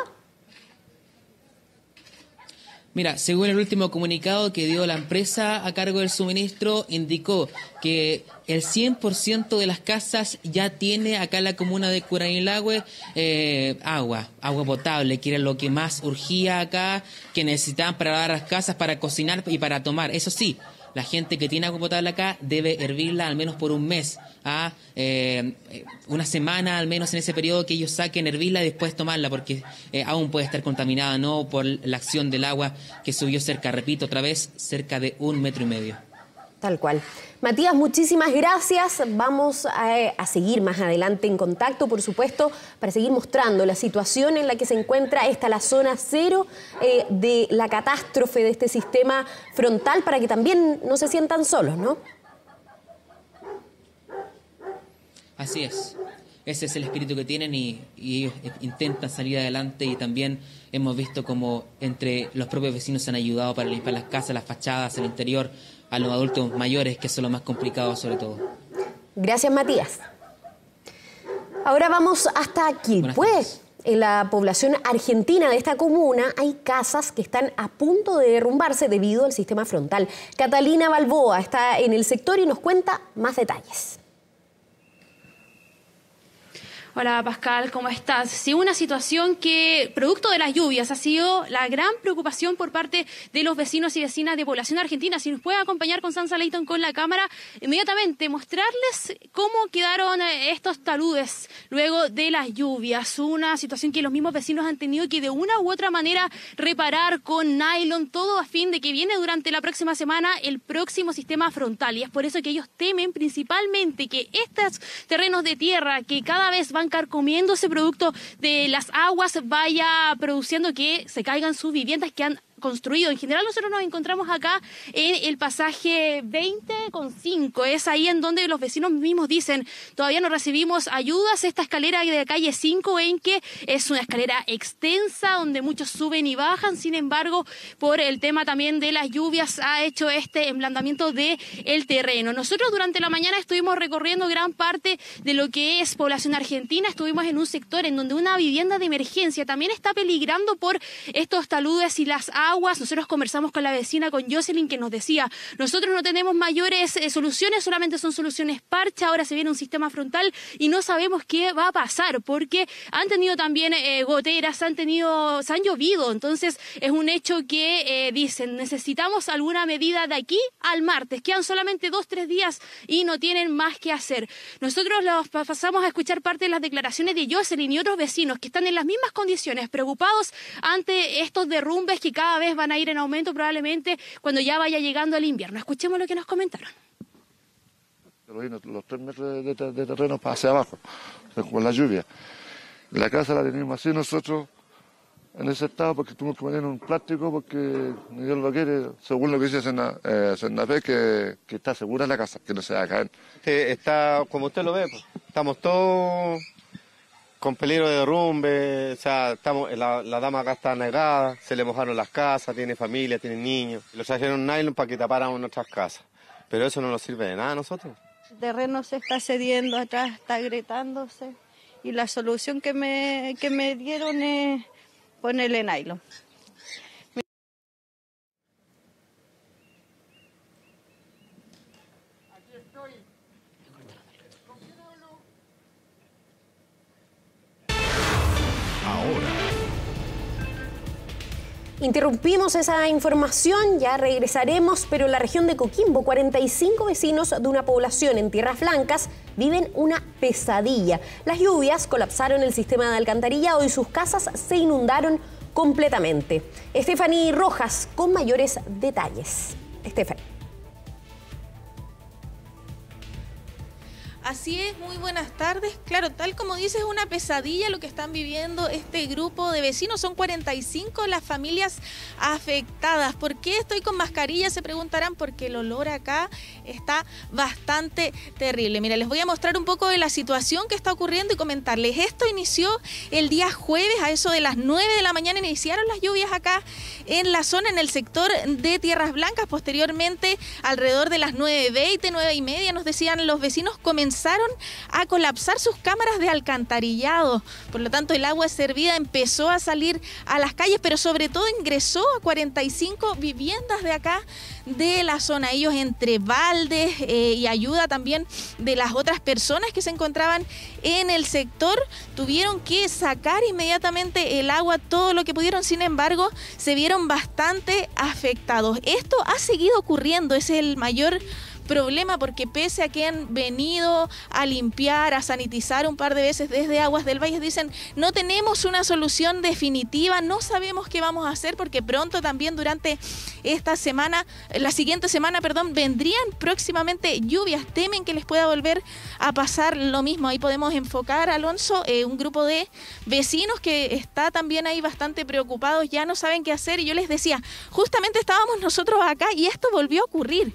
Mira, según el último comunicado que dio la empresa a cargo del suministro, indicó que el 100% de las casas ya tiene acá en la comuna de Curanilagüe eh, agua, agua potable, que era lo que más urgía acá, que necesitaban para lavar las casas, para cocinar y para tomar. Eso sí, la gente que tiene agua potable acá debe hervirla al menos por un mes, a eh, una semana al menos en ese periodo que ellos saquen, hervirla y después tomarla, porque eh, aún puede estar contaminada no por la acción del agua que subió cerca, repito otra vez, cerca de un metro y medio. Tal cual. Matías, muchísimas gracias. Vamos a, seguir más adelante en contacto, por supuesto, para seguir mostrando la situación en la que se encuentra esta la zona cero eh, de la catástrofe de este sistema frontal para que también no se sientan solos, ¿no? Así es. Ese es el espíritu que tienen y, y ellos intentan salir adelante y también hemos visto como entre los propios vecinos se han ayudado para limpiar las casas, las fachadas, el interior a los adultos mayores, que es lo más complicado sobre todo. Gracias, Matías. Ahora vamos hasta Quilpué. En la población argentina de esta comuna hay casas que están a punto de derrumbarse debido al sistema frontal. Catalina Balboa está en el sector y nos cuenta más detalles. Hola Pascal, ¿cómo estás? Sí, una situación que, producto de las lluvias, ha sido la gran preocupación por parte de los vecinos y vecinas de población argentina. Si nos puede acompañar con Sansa Leighton con la cámara, inmediatamente mostrarles cómo quedaron eh, estos taludes luego de las lluvias. Una situación que los mismos vecinos han tenido que de una u otra manera reparar con nylon, todo a fin de que viene durante la próxima semana el próximo sistema frontal. Y es por eso que ellos temen principalmente que estos terrenos de tierra que cada vez van comiendo ese producto de las aguas vaya produciendo que se caigan sus viviendas que han construido. En general nosotros nos encontramos acá en el pasaje 20 con 5. Es ahí en donde los vecinos mismos dicen, todavía no recibimos ayudas. Esta escalera de calle 5 en que es una escalera extensa donde muchos suben y bajan. Sin embargo, por el tema también de las lluvias ha hecho este emblandamiento de el terreno. Nosotros durante la mañana estuvimos recorriendo gran parte de lo que es población argentina. Estuvimos en un sector en donde una vivienda de emergencia también está peligrando por estos taludes y las aguas nosotros conversamos con la vecina, con Jocelyn, que nos decía, nosotros no tenemos mayores eh, soluciones, solamente son soluciones parcha, ahora se viene un sistema frontal y no sabemos qué va a pasar, porque han tenido también eh, goteras, han tenido, se han llovido, entonces es un hecho que eh, dicen, necesitamos alguna medida de aquí al martes, quedan solamente dos, tres días y no tienen más que hacer. Nosotros los pasamos a escuchar parte de las declaraciones de Jocelyn y otros vecinos que están en las mismas condiciones, preocupados ante estos derrumbes que cada vez van a ir en aumento probablemente cuando ya vaya llegando el invierno. Escuchemos lo que nos comentaron. Los tres metros de, terreno hacia abajo, con la lluvia. La casa la tenemos así nosotros en ese estado porque tuvimos que poner un plástico porque Dios lo quiere, según lo que dice Senapé, eh, que, está segura la casa, que no se va a caer. Está, como usted lo ve, pues, estamos todos con peligro de derrumbe, o sea, estamos, la, dama acá está negada, se le mojaron las casas, tiene familia, tiene niños. Los trajeron nylon para que tapáramos nuestras casas, pero eso no nos sirve de nada a nosotros. El terreno se está cediendo atrás, está agrietándose y la solución que me, que me dieron es ponerle nylon. Interrumpimos esa información, ya regresaremos, pero en la región de Coquimbo, 45 vecinos de una población en Tierras Blancas viven una pesadilla. Las lluvias colapsaron el sistema de alcantarillado y sus casas se inundaron completamente. Stephanie Rojas con mayores detalles. Stephanie. Así es, muy buenas tardes. Claro, tal como dices, es una pesadilla lo que están viviendo este grupo de vecinos. Son 45 las familias afectadas. ¿Por qué estoy con mascarilla? Se preguntarán, porque el olor acá está bastante terrible. Mira, les voy a mostrar un poco de la situación que está ocurriendo y comentarles. Esto inició el día jueves, a eso de las 9 de la mañana iniciaron las lluvias acá en la zona, en el sector de Tierras Blancas. Posteriormente, alrededor de las 9.20, 9 y media, nos decían los vecinos, comenzaron comenzaron a colapsar sus cámaras de alcantarillado. Por lo tanto, el agua servida empezó a salir a las calles, pero sobre todo ingresó a 45 viviendas de acá de la zona. Ellos entre baldes eh, y ayuda también de las otras personas que se encontraban en el sector, tuvieron que sacar inmediatamente el agua, todo lo que pudieron. Sin embargo, se vieron bastante afectados. Esto ha seguido ocurriendo, es el mayor problema porque pese a que han venido a limpiar, a sanitizar un par de veces desde Aguas del Valle, dicen, no tenemos una solución definitiva, no sabemos qué vamos a hacer porque pronto también durante esta semana, la siguiente semana, perdón, vendrían próximamente lluvias, temen que les pueda volver a pasar lo mismo. Ahí podemos enfocar, Alonso, eh, un grupo de vecinos que está también ahí bastante preocupados, ya no saben qué hacer. Y yo les decía, justamente estábamos nosotros acá y esto volvió a ocurrir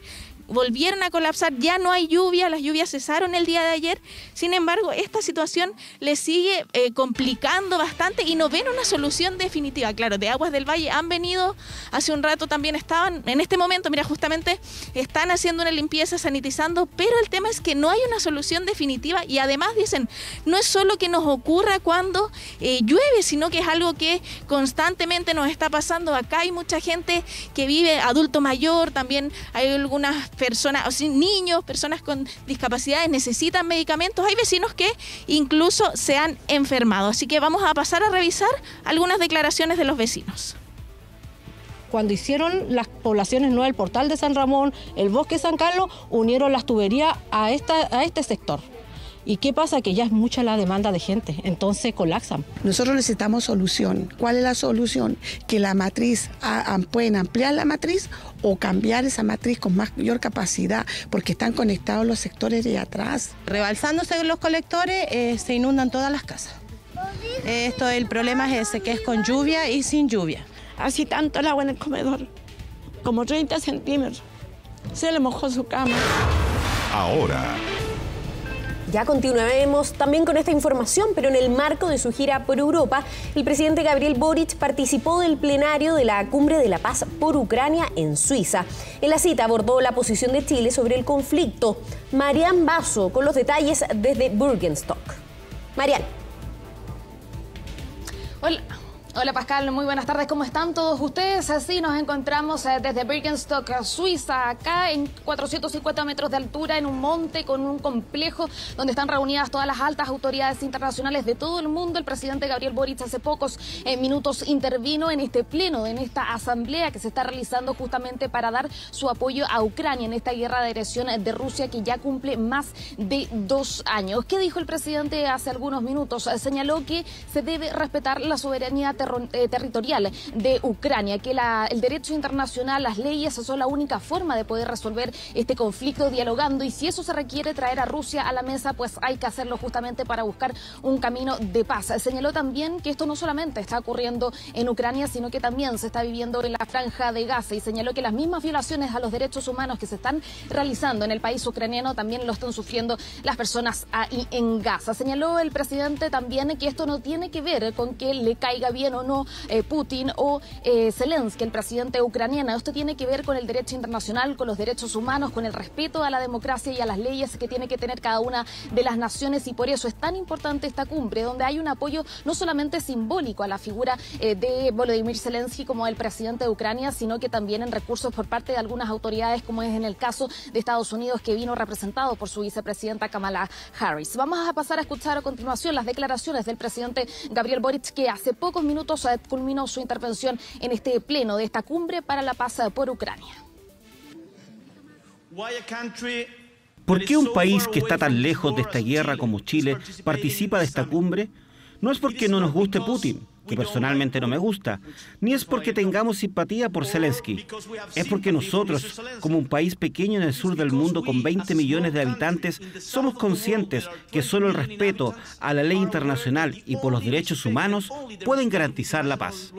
volvieron a colapsar, ya no hay lluvia, las lluvias cesaron el día de ayer, sin embargo, esta situación les sigue eh, complicando bastante y no ven una solución definitiva. Claro, de Aguas del Valle han venido, hace un rato también estaban, en este momento, mira, justamente están haciendo una limpieza, sanitizando, pero el tema es que no hay una solución definitiva y además dicen, no es solo que nos ocurra cuando eh, llueve, sino que es algo que constantemente nos está pasando. Acá hay mucha gente que vive adulto mayor, también hay algunas personas, o niños, personas con discapacidades necesitan medicamentos. Hay vecinos que incluso se han enfermado. Así que vamos a pasar a revisar algunas declaraciones de los vecinos cuando hicieron las poblaciones nuevas, el portal de San Ramón, el bosque San Carlos, unieron las tuberías a, esta, a este sector. ¿Y qué pasa? Que ya es mucha la demanda de gente, entonces colapsan. Nosotros necesitamos solución. ¿Cuál es la solución? Que la matriz, pueden ampliar la matriz o cambiar esa matriz con mayor capacidad, porque están conectados los sectores de atrás. Rebalsándose los colectores, eh, se inundan todas las casas. Esto, el problema es ese, que es con lluvia y sin lluvia. Así tanto el agua en el comedor, como 30 centímetros. Se le mojó su cama. Ahora. Ya continuaremos también con esta información, pero en el marco de su gira por Europa, el presidente Gabriel Boric participó del plenario de la Cumbre de la Paz por Ucrania en Suiza. En la cita abordó la posición de Chile sobre el conflicto. Marian Basso con los detalles desde Burgenstock. Marian. Hola. Hola Pascal, muy buenas tardes. ¿Cómo están todos ustedes? Así nos encontramos eh, desde Birkenstock, Suiza, acá en 450 metros de altura, en un monte con un complejo donde están reunidas todas las altas autoridades internacionales de todo el mundo. El presidente Gabriel Boric hace pocos eh, minutos intervino en este pleno, en esta asamblea que se está realizando justamente para dar su apoyo a Ucrania en esta guerra de agresión de Rusia que ya cumple más de dos años. ¿Qué dijo el presidente hace algunos minutos? Señaló que se debe respetar la soberanía eh, territorial de Ucrania, que el derecho internacional, las leyes son la única forma de poder resolver este conflicto dialogando y si eso se requiere traer a Rusia a la mesa, pues hay que hacerlo justamente para buscar un camino de paz. Señaló también que esto no solamente está ocurriendo en Ucrania, sino que también se está viviendo en la franja de Gaza y señaló que las mismas violaciones a los derechos humanos que se están realizando en el país ucraniano también lo están sufriendo las personas ahí en Gaza. Señaló el presidente también que esto no tiene que ver con que le caiga bien o no eh, Putin o eh, Zelensky, el presidente ucraniano. Esto tiene que ver con el derecho internacional, con los derechos humanos, con el respeto a la democracia y a las leyes que tiene que tener cada una de las naciones y por eso es tan importante esta cumbre donde hay un apoyo no solamente simbólico a la figura eh, de Volodymyr Zelensky como el presidente de Ucrania, sino que también en recursos por parte de algunas autoridades, como es en el caso de Estados Unidos, que vino representado por su vicepresidenta Kamala Harris. Vamos a pasar a escuchar a continuación las declaraciones del presidente Gabriel Boric, que hace pocos minutos culminó su intervención en este pleno de esta cumbre para la paz por Ucrania. ¿Por qué un país que está tan lejos de esta guerra como Chile participa de esta cumbre? No es porque no nos guste Putin, que personalmente no me gusta, ni es porque tengamos simpatía por Zelensky. Es porque nosotros, como un país pequeño en el sur del mundo con 20 millones de habitantes, somos conscientes que solo el respeto a la ley internacional y por los derechos humanos pueden garantizar la paz.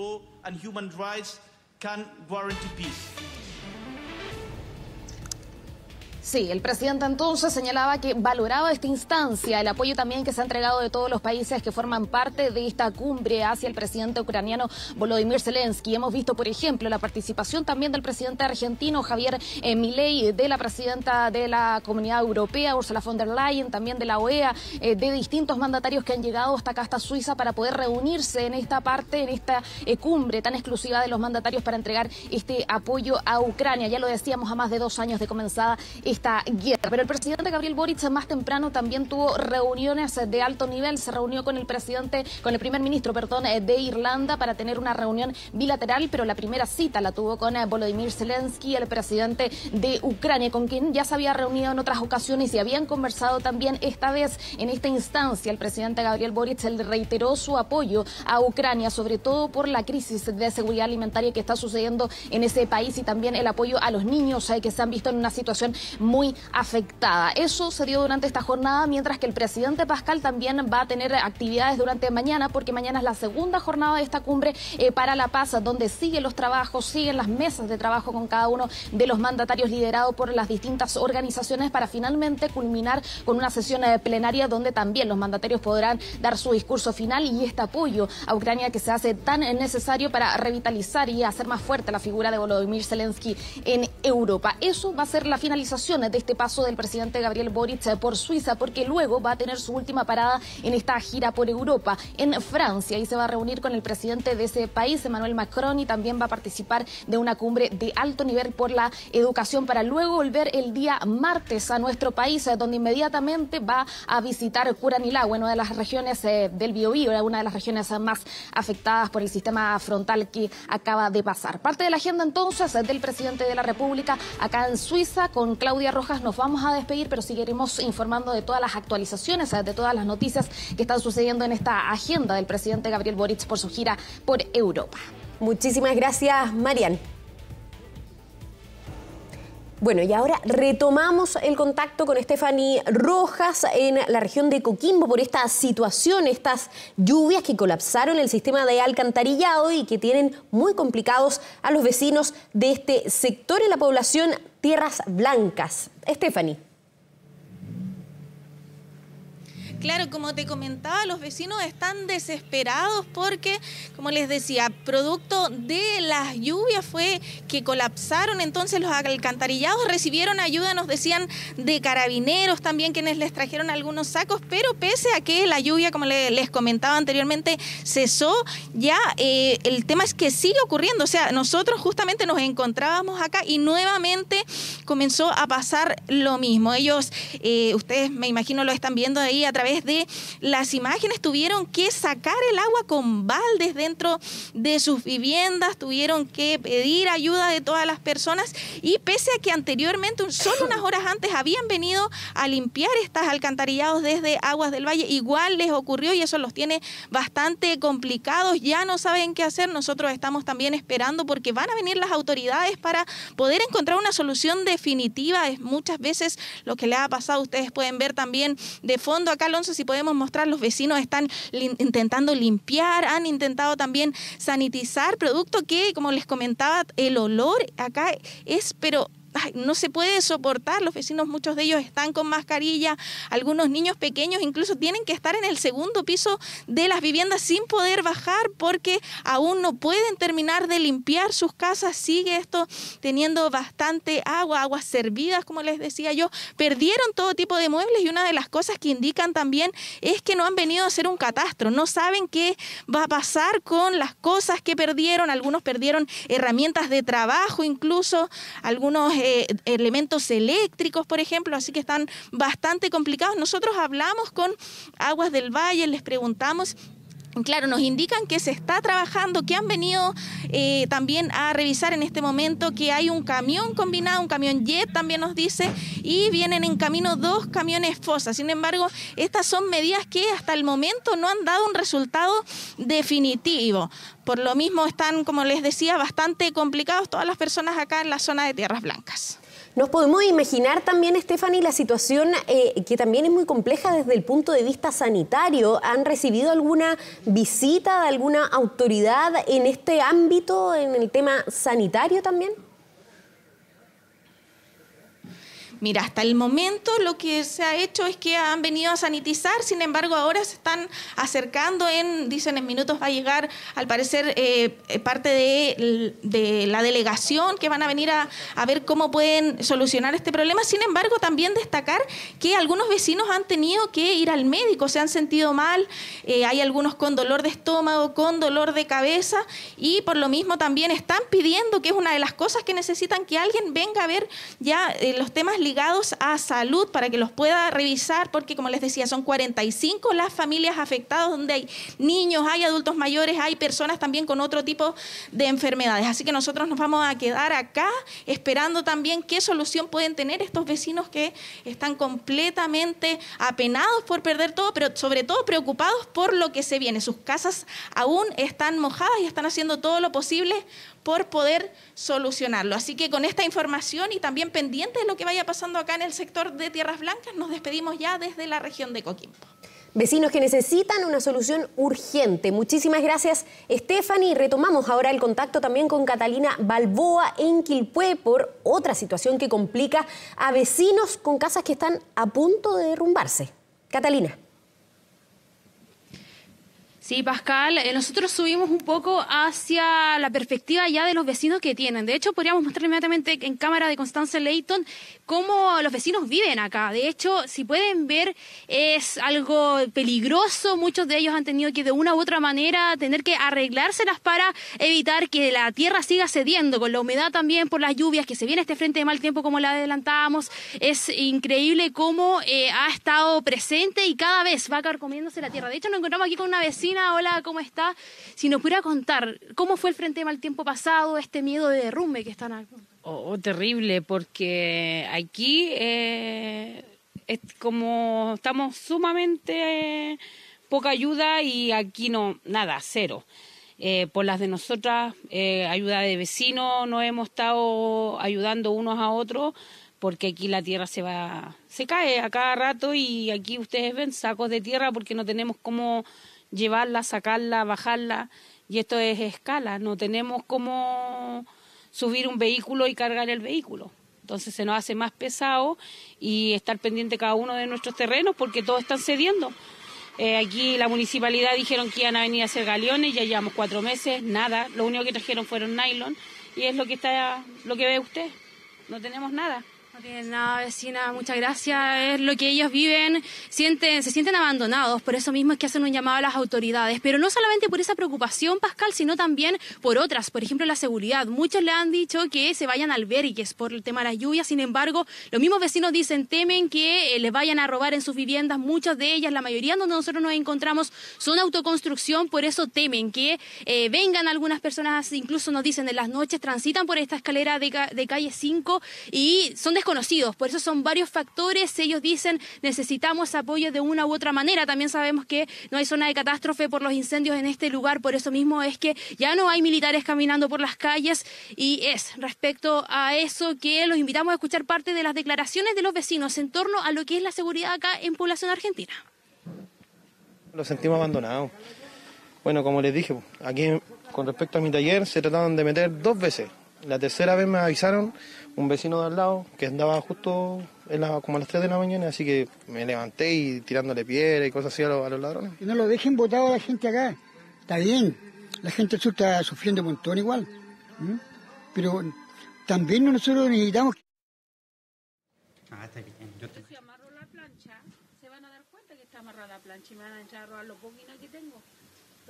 Sí, el presidente entonces señalaba que valoraba esta instancia, el apoyo también que se ha entregado de todos los países que forman parte de esta cumbre hacia el presidente ucraniano Volodymyr Zelensky. Hemos visto, por ejemplo, la participación también del presidente argentino Javier eh, Milei, de la presidenta de la Comunidad Europea Ursula von der Leyen, también de la OEA, eh, de distintos mandatarios que han llegado hasta acá, hasta Suiza, para poder reunirse en esta parte, en esta eh, cumbre tan exclusiva de los mandatarios para entregar este apoyo a Ucrania. Ya lo decíamos, a más de dos años de comenzada esta guerra. Pero el presidente Gabriel Boric más temprano también tuvo reuniones de alto nivel. Se reunió con el presidente, con el primer ministro, perdón, eh, de Irlanda para tener una reunión bilateral, pero la primera cita la tuvo con eh, Volodymyr Zelensky, el presidente de Ucrania, con quien ya se había reunido en otras ocasiones y habían conversado también esta vez en esta instancia. El presidente Gabriel Boric reiteró su apoyo a Ucrania, sobre todo por la crisis de seguridad alimentaria que está sucediendo en ese país y también el apoyo a los niños eh, que se han visto en una situación muy afectada. Eso se dio durante esta jornada, mientras que el presidente Pascal también va a tener actividades durante mañana, porque mañana es la segunda jornada de esta cumbre eh, para la paz, donde siguen los trabajos, siguen las mesas de trabajo con cada uno de los mandatarios liderados por las distintas organizaciones para finalmente culminar con una sesión eh, plenaria donde también los mandatarios podrán dar su discurso final y este apoyo a Ucrania que se hace tan necesario para revitalizar y hacer más fuerte la figura de Volodymyr Zelensky en Europa. Eso va a ser la finalización de este paso del presidente Gabriel Boric por Suiza, porque luego va a tener su última parada en esta gira por Europa, en Francia, y se va a reunir con el presidente de ese país, Emmanuel Macron, y también va a participar de una cumbre de alto nivel por la educación para luego volver el día martes a nuestro país, donde inmediatamente va a visitar Curanilagua, una de las regiones eh, del Biobío, una de las regiones más afectadas por el sistema frontal que acaba de pasar. Parte de la agenda entonces del presidente de la República acá en Suiza con Claudia Rojas nos vamos a despedir, pero seguiremos informando de todas las actualizaciones, de todas las noticias que están sucediendo en esta agenda del presidente Gabriel Boric por su gira por Europa. Muchísimas gracias, Marian. Bueno, y ahora retomamos el contacto con Stephanie Rojas en la región de Coquimbo por esta situación, estas lluvias que colapsaron el sistema de alcantarillado y que tienen muy complicados a los vecinos de este sector en la población Tierras Blancas. Stephanie. Claro, como te comentaba, los vecinos están desesperados porque, como les decía, producto de las lluvias fue que colapsaron. Entonces los alcantarillados, recibieron ayuda, nos decían, de carabineros también quienes les trajeron algunos sacos, pero pese a que la lluvia, como les comentaba anteriormente, cesó, ya eh, el tema es que sigue ocurriendo, o sea, nosotros justamente nos encontrábamos acá y nuevamente comenzó a pasar lo mismo. Ellos, eh, ustedes me imagino lo están viendo ahí a través de las imágenes tuvieron que sacar el agua con baldes dentro de sus viviendas, tuvieron que pedir ayuda de todas las personas y pese a que anteriormente, solo unas horas antes, habían venido a limpiar estas alcantarillados desde Aguas del Valle, igual les ocurrió y eso los tiene bastante complicados, ya no saben qué hacer, nosotros estamos también esperando porque van a venir las autoridades para poder encontrar una solución definitiva, es muchas veces lo que le ha pasado, ustedes pueden ver también de fondo acá los si podemos mostrar, los vecinos están intentando limpiar, han intentado también sanitizar, producto que, como les comentaba, el olor acá es, pero no se puede soportar, los vecinos, muchos de ellos están con mascarilla, algunos niños pequeños incluso tienen que estar en el segundo piso de las viviendas sin poder bajar porque aún no pueden terminar de limpiar sus casas, sigue esto teniendo bastante agua, aguas servidas, como les decía yo, perdieron todo tipo de muebles y una de las cosas que indican también es que no han venido a hacer un catastro, no saben qué va a pasar con las cosas que perdieron, algunos perdieron herramientas de trabajo incluso, algunos eh, elementos eléctricos, por ejemplo, así que están bastante complicados. Nosotros hablamos con Aguas del Valle, les preguntamos Claro, nos indican que se está trabajando, que han venido eh, también a revisar en este momento que hay un camión combinado, un camión jet también nos dice, y vienen en camino dos camiones fosas. Sin embargo, estas son medidas que hasta el momento no han dado un resultado definitivo. Por lo mismo están, como les decía, bastante complicados todas las personas acá en la zona de Tierras Blancas. Nos podemos imaginar también, Stephanie, la situación eh, que también es muy compleja desde el punto de vista sanitario. ¿Han recibido alguna visita de alguna autoridad en este ámbito, en el tema sanitario también? Mira, hasta el momento lo que se ha hecho es que han venido a sanitizar, sin embargo ahora se están acercando en, dicen en minutos va a llegar al parecer eh, eh, parte de, la delegación que van a venir a, ver cómo pueden solucionar este problema. Sin embargo, también destacar que algunos vecinos han tenido que ir al médico, se han sentido mal, eh, hay algunos con dolor de estómago, con dolor de cabeza y por lo mismo también están pidiendo, que es una de las cosas que necesitan, que alguien venga a ver ya los temas ligados ligados a salud para que los pueda revisar, porque como les decía, son 45 las familias afectadas donde hay niños, hay adultos mayores, hay personas también con otro tipo de enfermedades. Así que nosotros nos vamos a quedar acá esperando también qué solución pueden tener estos vecinos que están completamente apenados por perder todo, pero sobre todo preocupados por lo que se viene. Sus casas aún están mojadas y están haciendo todo lo posible por poder solucionarlo. Así que con esta información y también pendiente de lo que vaya pasando acá en el sector de Tierras Blancas, nos despedimos ya desde la región de Coquimbo. Vecinos que necesitan una solución urgente. Muchísimas gracias, Stephanie. Retomamos ahora el contacto también con Catalina Balboa en Quilpué por otra situación que complica a vecinos con casas que están a punto de derrumbarse. Catalina. Sí, Pascal, eh, nosotros subimos un poco hacia la perspectiva ya de los vecinos que tienen. De hecho, podríamos mostrar inmediatamente en cámara de Constance Leighton cómo los vecinos viven acá. De hecho, si pueden ver, es algo peligroso. Muchos de ellos han tenido que de una u otra manera tener que arreglárselas para evitar que la tierra siga cediendo, con la humedad también por las lluvias, que se viene este frente de mal tiempo como la adelantábamos. Es increíble cómo eh, ha estado presente y cada vez va carcomiéndose la tierra. De hecho, nos encontramos aquí con una vecina hola, ¿cómo está? Si nos pudiera contar, ¿cómo fue el Frente Mal Tiempo pasado, este miedo de derrumbe que están aquí? Oh, terrible, porque aquí eh, es como estamos sumamente eh, poca ayuda y aquí no, nada, cero. Eh, por las de nosotras, ayuda de vecinos, no hemos estado ayudando unos a otros porque aquí la tierra se va, se cae a cada rato y aquí ustedes ven sacos de tierra porque no tenemos cómo llevarla, sacarla, bajarla, y esto es escala, no tenemos cómo subir un vehículo y cargar el vehículo. Entonces se nos hace más pesado y estar pendiente cada uno de nuestros terrenos porque todos están cediendo. Eh, aquí la municipalidad dijeron que iban a venir a hacer galeones, ya llevamos cuatro meses, nada, lo único que trajeron fueron nylon y es lo que está, lo que ve usted, no tenemos nada. Tienen nada, vecina, muchas gracias. Es lo que ellos viven, sienten, se sienten abandonados, por eso mismo es que hacen un llamado a las autoridades. Pero no solamente por esa preocupación, Pascal, sino también por otras, por ejemplo, la seguridad. Muchos le han dicho que se vayan al albergues por el tema de las lluvias, sin embargo, los mismos vecinos dicen, temen que eh, les vayan a robar en sus viviendas, muchas de ellas, la mayoría donde nosotros nos encontramos son autoconstrucción, por eso temen que eh, vengan algunas personas, incluso nos dicen en las noches, transitan por esta escalera de, de calle 5 y son desconocidos. Por eso son varios factores. Ellos dicen necesitamos apoyo de una u otra manera. También sabemos que no hay zona de catástrofe por los incendios en este lugar. Por eso mismo es que ya no hay militares caminando por las calles. Y es respecto a eso que los invitamos a escuchar parte de las declaraciones de los vecinos en torno a lo que es la seguridad acá en población argentina. Lo sentimos abandonado. Bueno, como les dije, aquí con respecto a mi taller se trataron de meter dos veces. La tercera vez me avisaron un vecino de al lado que andaba justo como a las 3 de la mañana, así que me levanté y tirándole piedra y cosas así a los, ladrones. Que no lo dejen botado a la gente acá, está bien, la gente sur está sufriendo un montón igual, pero también nosotros necesitamos... Ah, está bien. Yo te... Si amarro la plancha, se van a dar cuenta que está amarrada la plancha y me van a echar a robar los poquitos.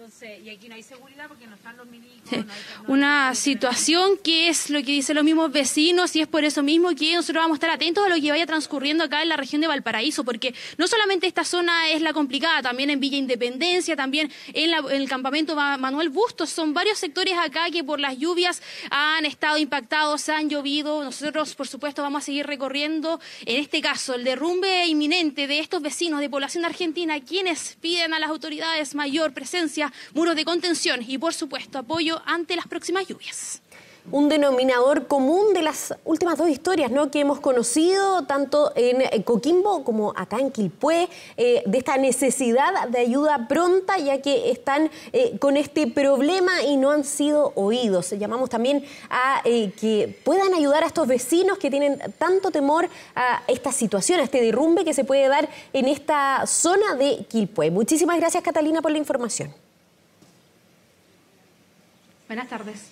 Entonces, y aquí no hay seguridad porque no están los milicos. Una situación que es lo que dicen los mismos vecinos y es por eso mismo que nosotros vamos a estar atentos a lo que vaya transcurriendo acá en la región de Valparaíso, porque no solamente esta zona es la complicada, también en Villa Independencia, también en, el campamento Manuel Bustos, son varios sectores acá que por las lluvias han estado impactados, han llovido. Nosotros, por supuesto, vamos a seguir recorriendo, en este caso, el derrumbe inminente de estos vecinos de población argentina, quienes piden a las autoridades mayor presencia muros de contención y, por supuesto, apoyo ante las próximas lluvias un denominador común de las últimas dos historias ¿no? que hemos conocido, tanto en Coquimbo como acá en Quilpué, eh, de esta necesidad de ayuda pronta, ya que están eh, con este problema y no han sido oídos. Llamamos también a eh, que puedan ayudar a estos vecinos que tienen tanto temor a esta situación, a este derrumbe que se puede dar en esta zona de Quilpué. Muchísimas gracias, Catalina, por la información. Buenas tardes.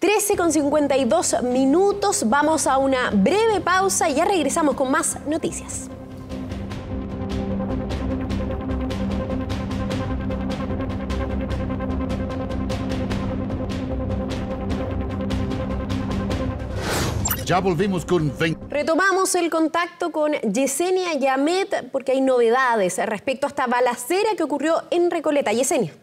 13 con 52 minutos, vamos a una breve pausa y ya regresamos con más noticias. Ya volvimos con 20. Retomamos el contacto con Yesenia Yamet porque hay novedades respecto a esta balacera que ocurrió en Recoleta. Yesenia.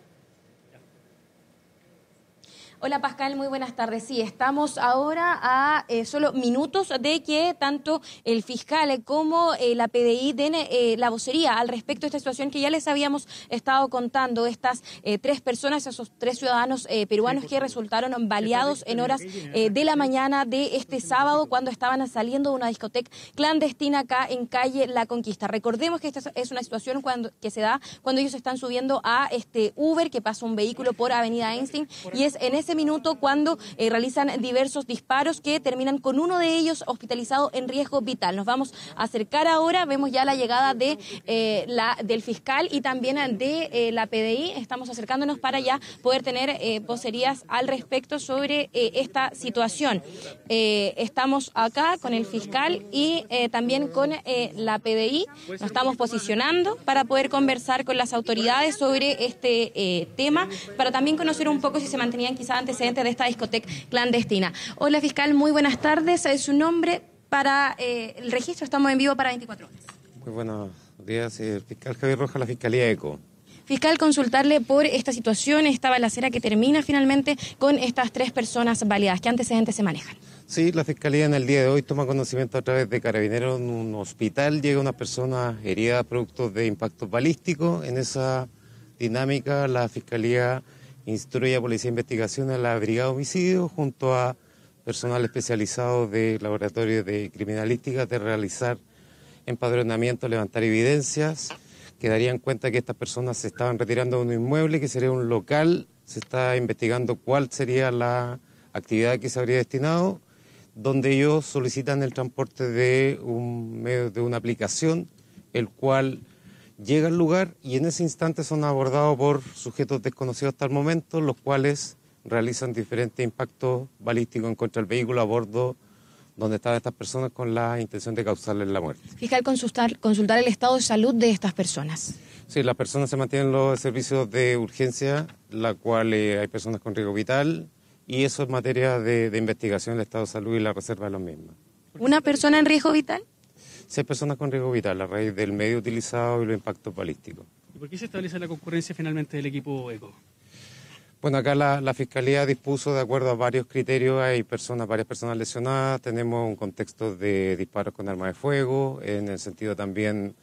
Hola Pascal, muy buenas tardes. Sí, estamos ahora a eh, solo minutos de que tanto el fiscal como eh, la PDI den eh, la vocería al respecto de esta situación que ya les habíamos estado contando. Estas tres personas, esos tres ciudadanos peruanos que resultaron baleados en horas de la mañana de este sábado cuando estaban saliendo de una discoteca clandestina acá en calle La Conquista. Recordemos que esta es una situación cuando, que se da cuando ellos están subiendo a este Uber que pasa un vehículo por Avenida Einstein y es en ese minuto cuando eh, realizan diversos disparos que terminan con uno de ellos hospitalizado en riesgo vital. Nos vamos a acercar ahora, vemos ya la llegada de, eh, la, del fiscal y también de eh, la PDI. Estamos acercándonos para ya poder tener vocerías al respecto sobre esta situación. estamos acá con el fiscal y también con la PDI. Nos estamos posicionando para poder conversar con las autoridades sobre este tema, para también conocer un poco si se mantenían quizás antecedentes de esta discoteca clandestina. Hola fiscal, muy buenas tardes. Es su nombre para eh, el registro. Estamos en vivo para 24 horas. Muy buenos días, el fiscal Javier Rojas, la Fiscalía ECO. Fiscal, consultarle por esta situación, esta balacera que termina finalmente con estas tres personas baleadas. ¿Qué antecedentes se manejan? Sí, la Fiscalía en el día de hoy toma conocimiento a través de carabineros en un hospital. Llega una persona herida producto de impactos balísticos. En esa dinámica, la Fiscalía instruye a Policía de Investigación a la Brigada de Homicidios junto a personal especializado de laboratorio de criminalística de realizar empadronamiento, levantar evidencias, que darían cuenta que estas personas se estaban retirando de un inmueble, que sería un local, se está investigando cuál sería la actividad que se habría destinado, donde ellos solicitan el transporte de un medio de una aplicación, el cual llega al lugar y en ese instante son abordados por sujetos desconocidos hasta el momento, los cuales realizan diferentes impactos balísticos en contra del vehículo a bordo donde estaban estas personas con la intención de causarles la muerte. Fiscal, consultar, consultar el estado de salud de estas personas. Sí, las personas se mantienen en los servicios de urgencia, la cual eh, hay personas con riesgo vital, y eso es materia de, de investigación del estado de salud y la reserva de los mismos. ¿Una persona en riesgo vital? Seis personas con riesgo vital a raíz del medio utilizado y los impactos balísticos. ¿Y por qué se establece la concurrencia finalmente del equipo ECO? Bueno, acá la, Fiscalía dispuso de acuerdo a varios criterios, hay personas, varias personas lesionadas, tenemos un contexto de disparos con arma de fuego, en el sentido también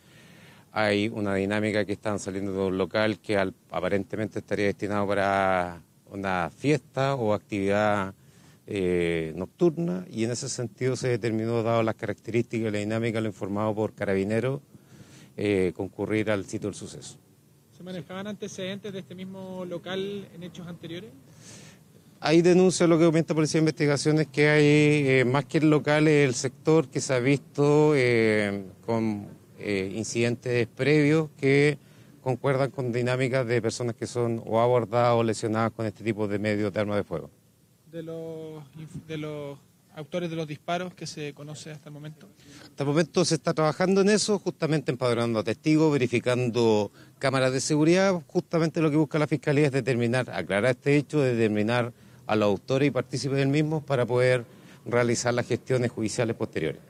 hay una dinámica que están saliendo de un local que aparentemente estaría destinado para una fiesta o actividad eh, nocturna y en ese sentido se determinó, dado las características y la dinámica, lo informado por carabineros, eh, concurrir al sitio del suceso. ¿Se manejaban antecedentes de este mismo local en hechos anteriores? Hay denuncias, lo que aumenta Policía de Investigaciones, que hay, eh, más que el local, el sector que se ha visto con incidentes previos que concuerdan con dinámicas de personas que son o abordadas o lesionadas con este tipo de medios de armas de fuego de los, de los autores de los disparos que se conoce hasta el momento? Hasta el momento se está trabajando en eso, justamente empadronando a testigos, verificando cámaras de seguridad. Justamente lo que busca la Fiscalía es determinar, aclarar este hecho, determinar a los autores y partícipes del mismo para poder realizar las gestiones judiciales posteriores.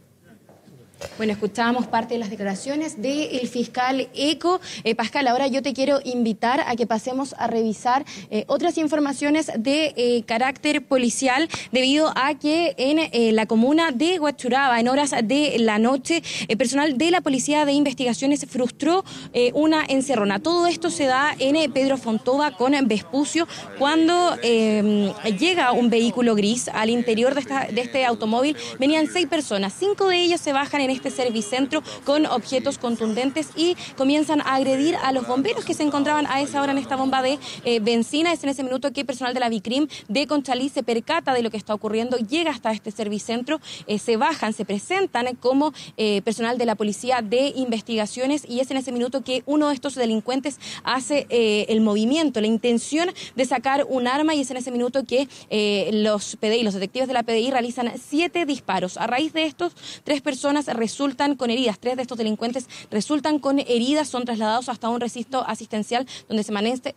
Bueno, escuchábamos parte de las declaraciones del fiscal ECO. Eh, Pascal, ahora yo te quiero invitar a que pasemos a revisar eh, otras informaciones de eh, carácter policial, debido a que en la comuna de Huachuraba, en horas de la noche, el personal de la Policía de Investigaciones frustró una encerrona. Todo esto se da en Pedro Fontova con Vespucio, cuando llega un vehículo gris al interior de, de este automóvil. Venían seis personas, cinco de ellas se bajan en este servicentro con objetos contundentes y comienzan a agredir a los bomberos que se encontraban a esa hora en esta bomba de eh, benzina. Es en ese minuto que personal de la Vicrim de Conchalí se percata de lo que está ocurriendo, llega hasta este servicentro, eh, se bajan, se presentan como eh, personal de la Policía de Investigaciones y es en ese minuto que uno de estos delincuentes hace el movimiento, la intención de sacar un arma y es en ese minuto que los PDI, los detectives de la PDI realizan siete disparos. A raíz de estos, tres personas resultan con heridas. Tres de estos delincuentes resultan con heridas, son trasladados hasta un recinto asistencial donde se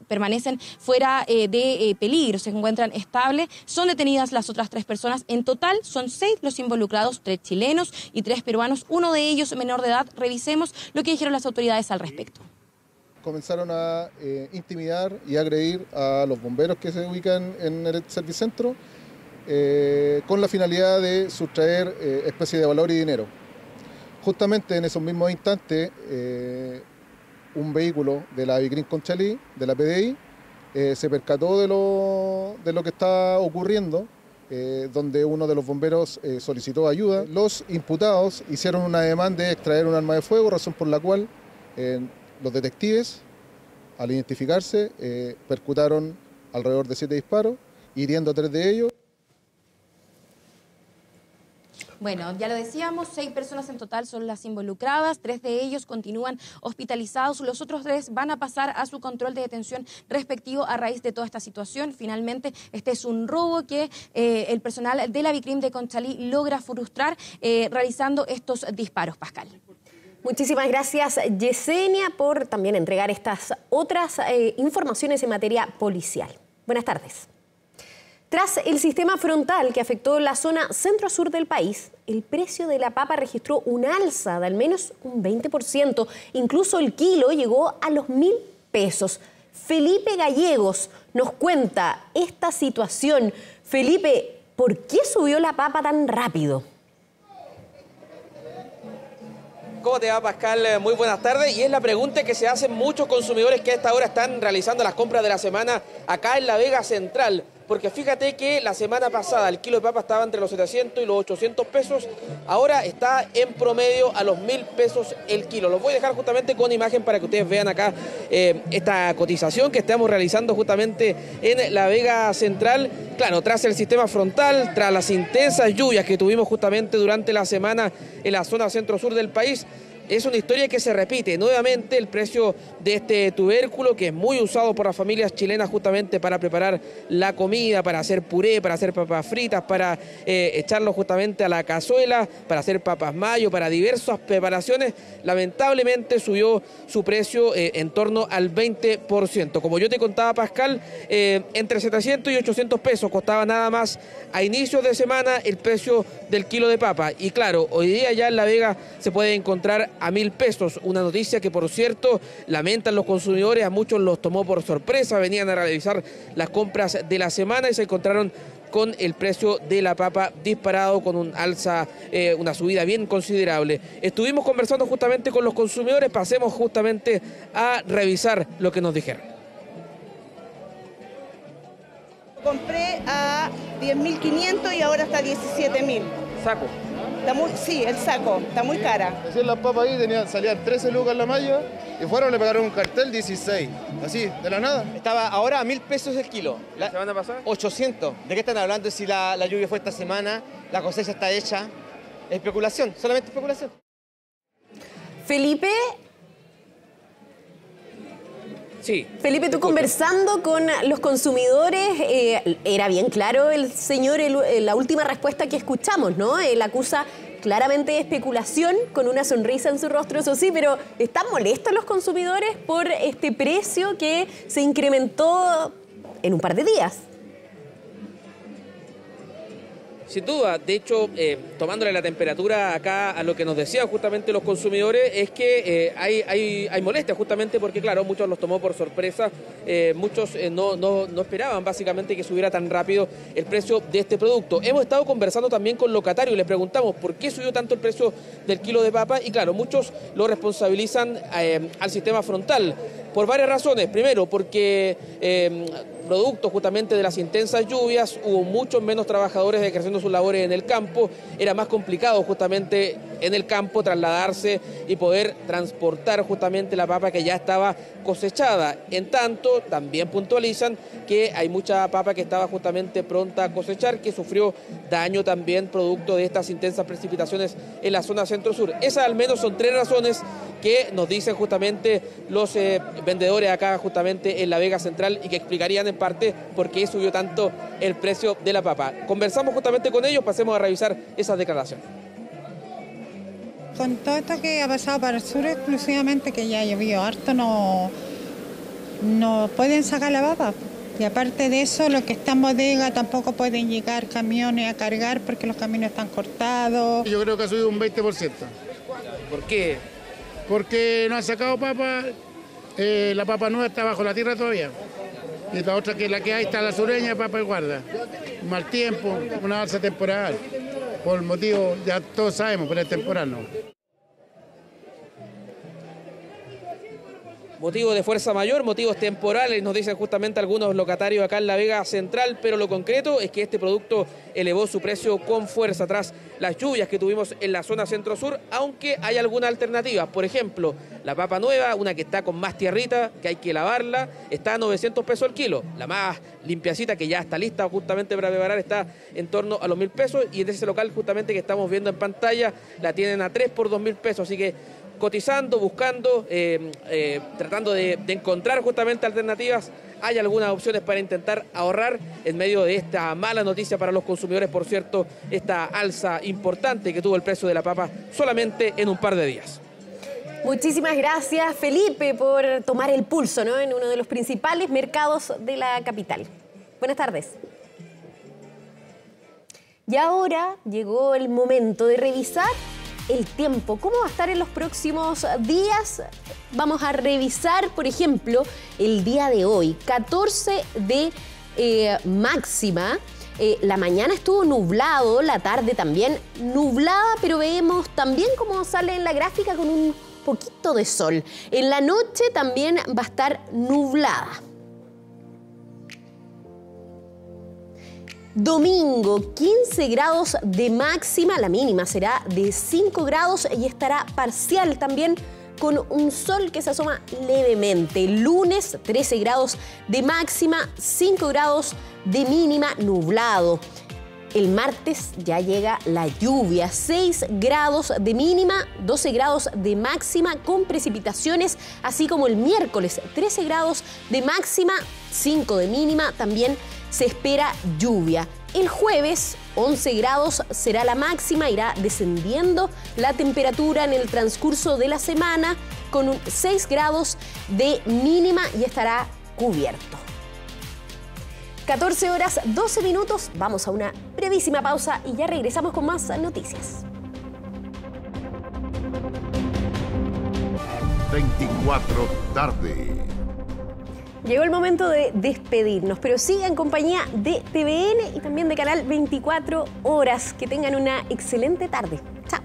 permanecen fuera eh, de eh, peligro, se encuentran estables. Son detenidas las otras tres personas. En total son seis los involucrados, tres chilenos y tres peruanos, uno de ellos menor de edad. Revisemos lo que dijeron las autoridades al respecto comenzaron a eh, intimidar y agredir a los bomberos que se ubican en el servicentro con la finalidad de sustraer eh, especie de valor y dinero. Justamente en esos mismos instantes, eh, un vehículo de la Vicrin Conchalí, de la PDI, eh, se percató de lo, de lo que está ocurriendo, eh, donde uno de los bomberos solicitó ayuda. Los imputados hicieron una demanda de extraer un arma de fuego, razón por la cual los detectives, al identificarse, percutaron alrededor de siete disparos hiriendo a tres de ellos. Bueno, ya lo decíamos, seis personas en total son las involucradas, tres de ellos continúan hospitalizados, los otros tres van a pasar a su control de detención respectivo a raíz de toda esta situación. Finalmente, este es un robo que eh, el personal de la Vicrim de Conchalí logra frustrar eh, realizando estos disparos, Pascal. Muchísimas gracias, Yesenia, por también entregar estas otras eh, informaciones en materia policial. Buenas tardes. Tras el sistema frontal que afectó la zona centro-sur del país, el precio de la papa registró un alza de al menos un 20%. Incluso el kilo llegó a los mil pesos. Felipe Gallegos nos cuenta esta situación. Felipe, ¿por qué subió la papa tan rápido? ¿Cómo te va, Pascal? Muy buenas tardes. Y es la pregunta que se hacen muchos consumidores que a esta hora están realizando las compras de la semana acá en la Vega Central. Porque fíjate que la semana pasada el kilo de papa estaba entre los 700 y los 800 pesos. Ahora está en promedio a los 1000 pesos el kilo. Los voy a dejar justamente con imagen para que ustedes vean acá eh, esta cotización que estamos realizando justamente en la Vega Central. Claro, tras el sistema frontal, tras las intensas lluvias que tuvimos justamente durante la semana en la zona centro-sur del país, es una historia que se repite. Nuevamente el precio de este tubérculo que es muy usado por las familias chilenas justamente para preparar la comida, para hacer puré, para hacer papas fritas, para eh, echarlo justamente a la cazuela, para hacer papas mayo, para diversas preparaciones. Lamentablemente subió su precio eh, en torno al 20%. Como yo te contaba, Pascal, eh, entre 700 y 800 pesos costaba nada más a inicios de semana el precio del kilo de papa. Y claro, hoy día ya en La Vega se puede encontrar a mil pesos. Una noticia que, por cierto, lamentan los consumidores, a muchos los tomó por sorpresa, venían a realizar las compras de la semana y se encontraron con el precio de la papa disparado con un alza, eh, una subida bien considerable. Estuvimos conversando justamente con los consumidores, pasemos justamente a revisar lo que nos dijeron. Compré a 10.500 y ahora está a 17.000. Saco. Está muy, sí, el saco, está muy cara. Recién las papas ahí tenían, salían 13 lucas la malla y fueron le pagaron un cartel 16. Así, de la nada. Estaba ahora a mil pesos el kilo. ¿La semana pasada? 800. ¿De qué están hablando si la, la lluvia fue esta semana? La cosecha está hecha. Especulación, solamente especulación. Felipe, Sí. Felipe, tú conversando con los consumidores, eh, era bien claro el señor, el- eh, la última respuesta que escuchamos, ¿no? Él acusa claramente de especulación, con una sonrisa en su rostro, eso sí, pero ¿están molestos los consumidores por este precio que se incrementó en un par de días? Sin duda, de hecho, eh, tomándole la temperatura acá a lo que nos decían justamente los consumidores, es que eh, hay, hay, hay molestia justamente porque, claro, muchos los tomó por sorpresa, eh, muchos eh, no, no, no esperaban básicamente que subiera tan rápido el precio de este producto. Hemos estado conversando también con locatarios y les preguntamos por qué subió tanto el precio del kilo de papa y, claro, muchos lo responsabilizan al sistema frontal por varias razones. Primero, porque producto justamente de las intensas lluvias, hubo muchos menos trabajadores ejerciendo sus labores en el campo, era más complicado justamente en el campo trasladarse y poder transportar justamente la papa que ya estaba cosechada. En tanto, también puntualizan que hay mucha papa que estaba justamente pronta a cosechar, que sufrió daño también producto de estas intensas precipitaciones en la zona centro-sur. Esas al menos son tres razones que nos dicen justamente los eh, vendedores acá justamente en la Vega Central y que explicarían en parte por qué subió tanto el precio de la papa. Conversamos justamente con ellos, pasemos a revisar esas declaraciones. Con todo esto que ha pasado para el sur exclusivamente, que ya ha llovido harto, no, no pueden sacar la papa. Y aparte de eso, los que están en bodega tampoco pueden llegar camiones a cargar porque los caminos están cortados. Yo creo que ha subido un 20%. ¿Por qué? Porque no han sacado papa, eh, la papa nueva está bajo la tierra todavía. Y la otra que la que hay está la sureña, papa y guarda. Mal tiempo, una alza temporal. Por el motivo, ya todos sabemos, pero es temporal, ¿no? motivo de fuerza mayor, motivos temporales, nos dicen justamente algunos locatarios acá en la Vega Central, pero lo concreto es que este producto elevó su precio con fuerza tras las lluvias que tuvimos en la zona centro-sur, aunque hay alguna alternativa. Por ejemplo, la papa nueva, una que está con más tierrita, que hay que lavarla, está a 900 pesos el kilo. La más limpiacita, que ya está lista justamente para preparar, está en torno a los mil pesos. Y en ese local justamente que estamos viendo en pantalla, la tienen a 3 por 2 mil pesos. Así que cotizando, buscando, eh, eh, tratando de encontrar justamente alternativas. Hay algunas opciones para intentar ahorrar en medio de esta mala noticia para los consumidores, por cierto, esta alza importante que tuvo el precio de la papa solamente en un par de días. Muchísimas gracias, Felipe, por tomar el pulso ¿no? en uno de los principales mercados de la capital. Buenas tardes. Y ahora llegó el momento de revisar el tiempo. ¿Cómo va a estar en los próximos días? Vamos a revisar, por ejemplo, el día de hoy, 14 de eh, máxima. Eh, la mañana estuvo nublado, la tarde también nublada, pero vemos también cómo sale en la gráfica con un poquito de sol. En la noche también va a estar nublada. Domingo, 15 grados de máxima, la mínima será de 5 grados y estará parcial también con un sol que se asoma levemente. Lunes, 13 grados de máxima, 5 grados de mínima, nublado. El martes ya llega la lluvia, 6 grados de mínima, 12 grados de máxima con precipitaciones, así como el miércoles 13 grados de máxima, 5 de mínima, también se espera lluvia. El jueves 11 grados será la máxima, irá descendiendo la temperatura en el transcurso de la semana con 6 grados de mínima y estará cubierto. 14 horas 12 minutos, vamos a una brevísima pausa y ya regresamos con más noticias. 24 tarde. Llegó el momento de despedirnos, pero siga en compañía de TVN y también de Canal 24 Horas. Que tengan una excelente tarde. Chao.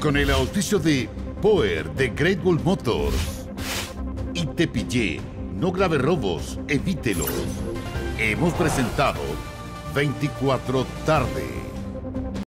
Con el auspicio de Power de Great Wall Motors y Te pillé, no grave robos, evítelos. Hemos presentado 24 tarde.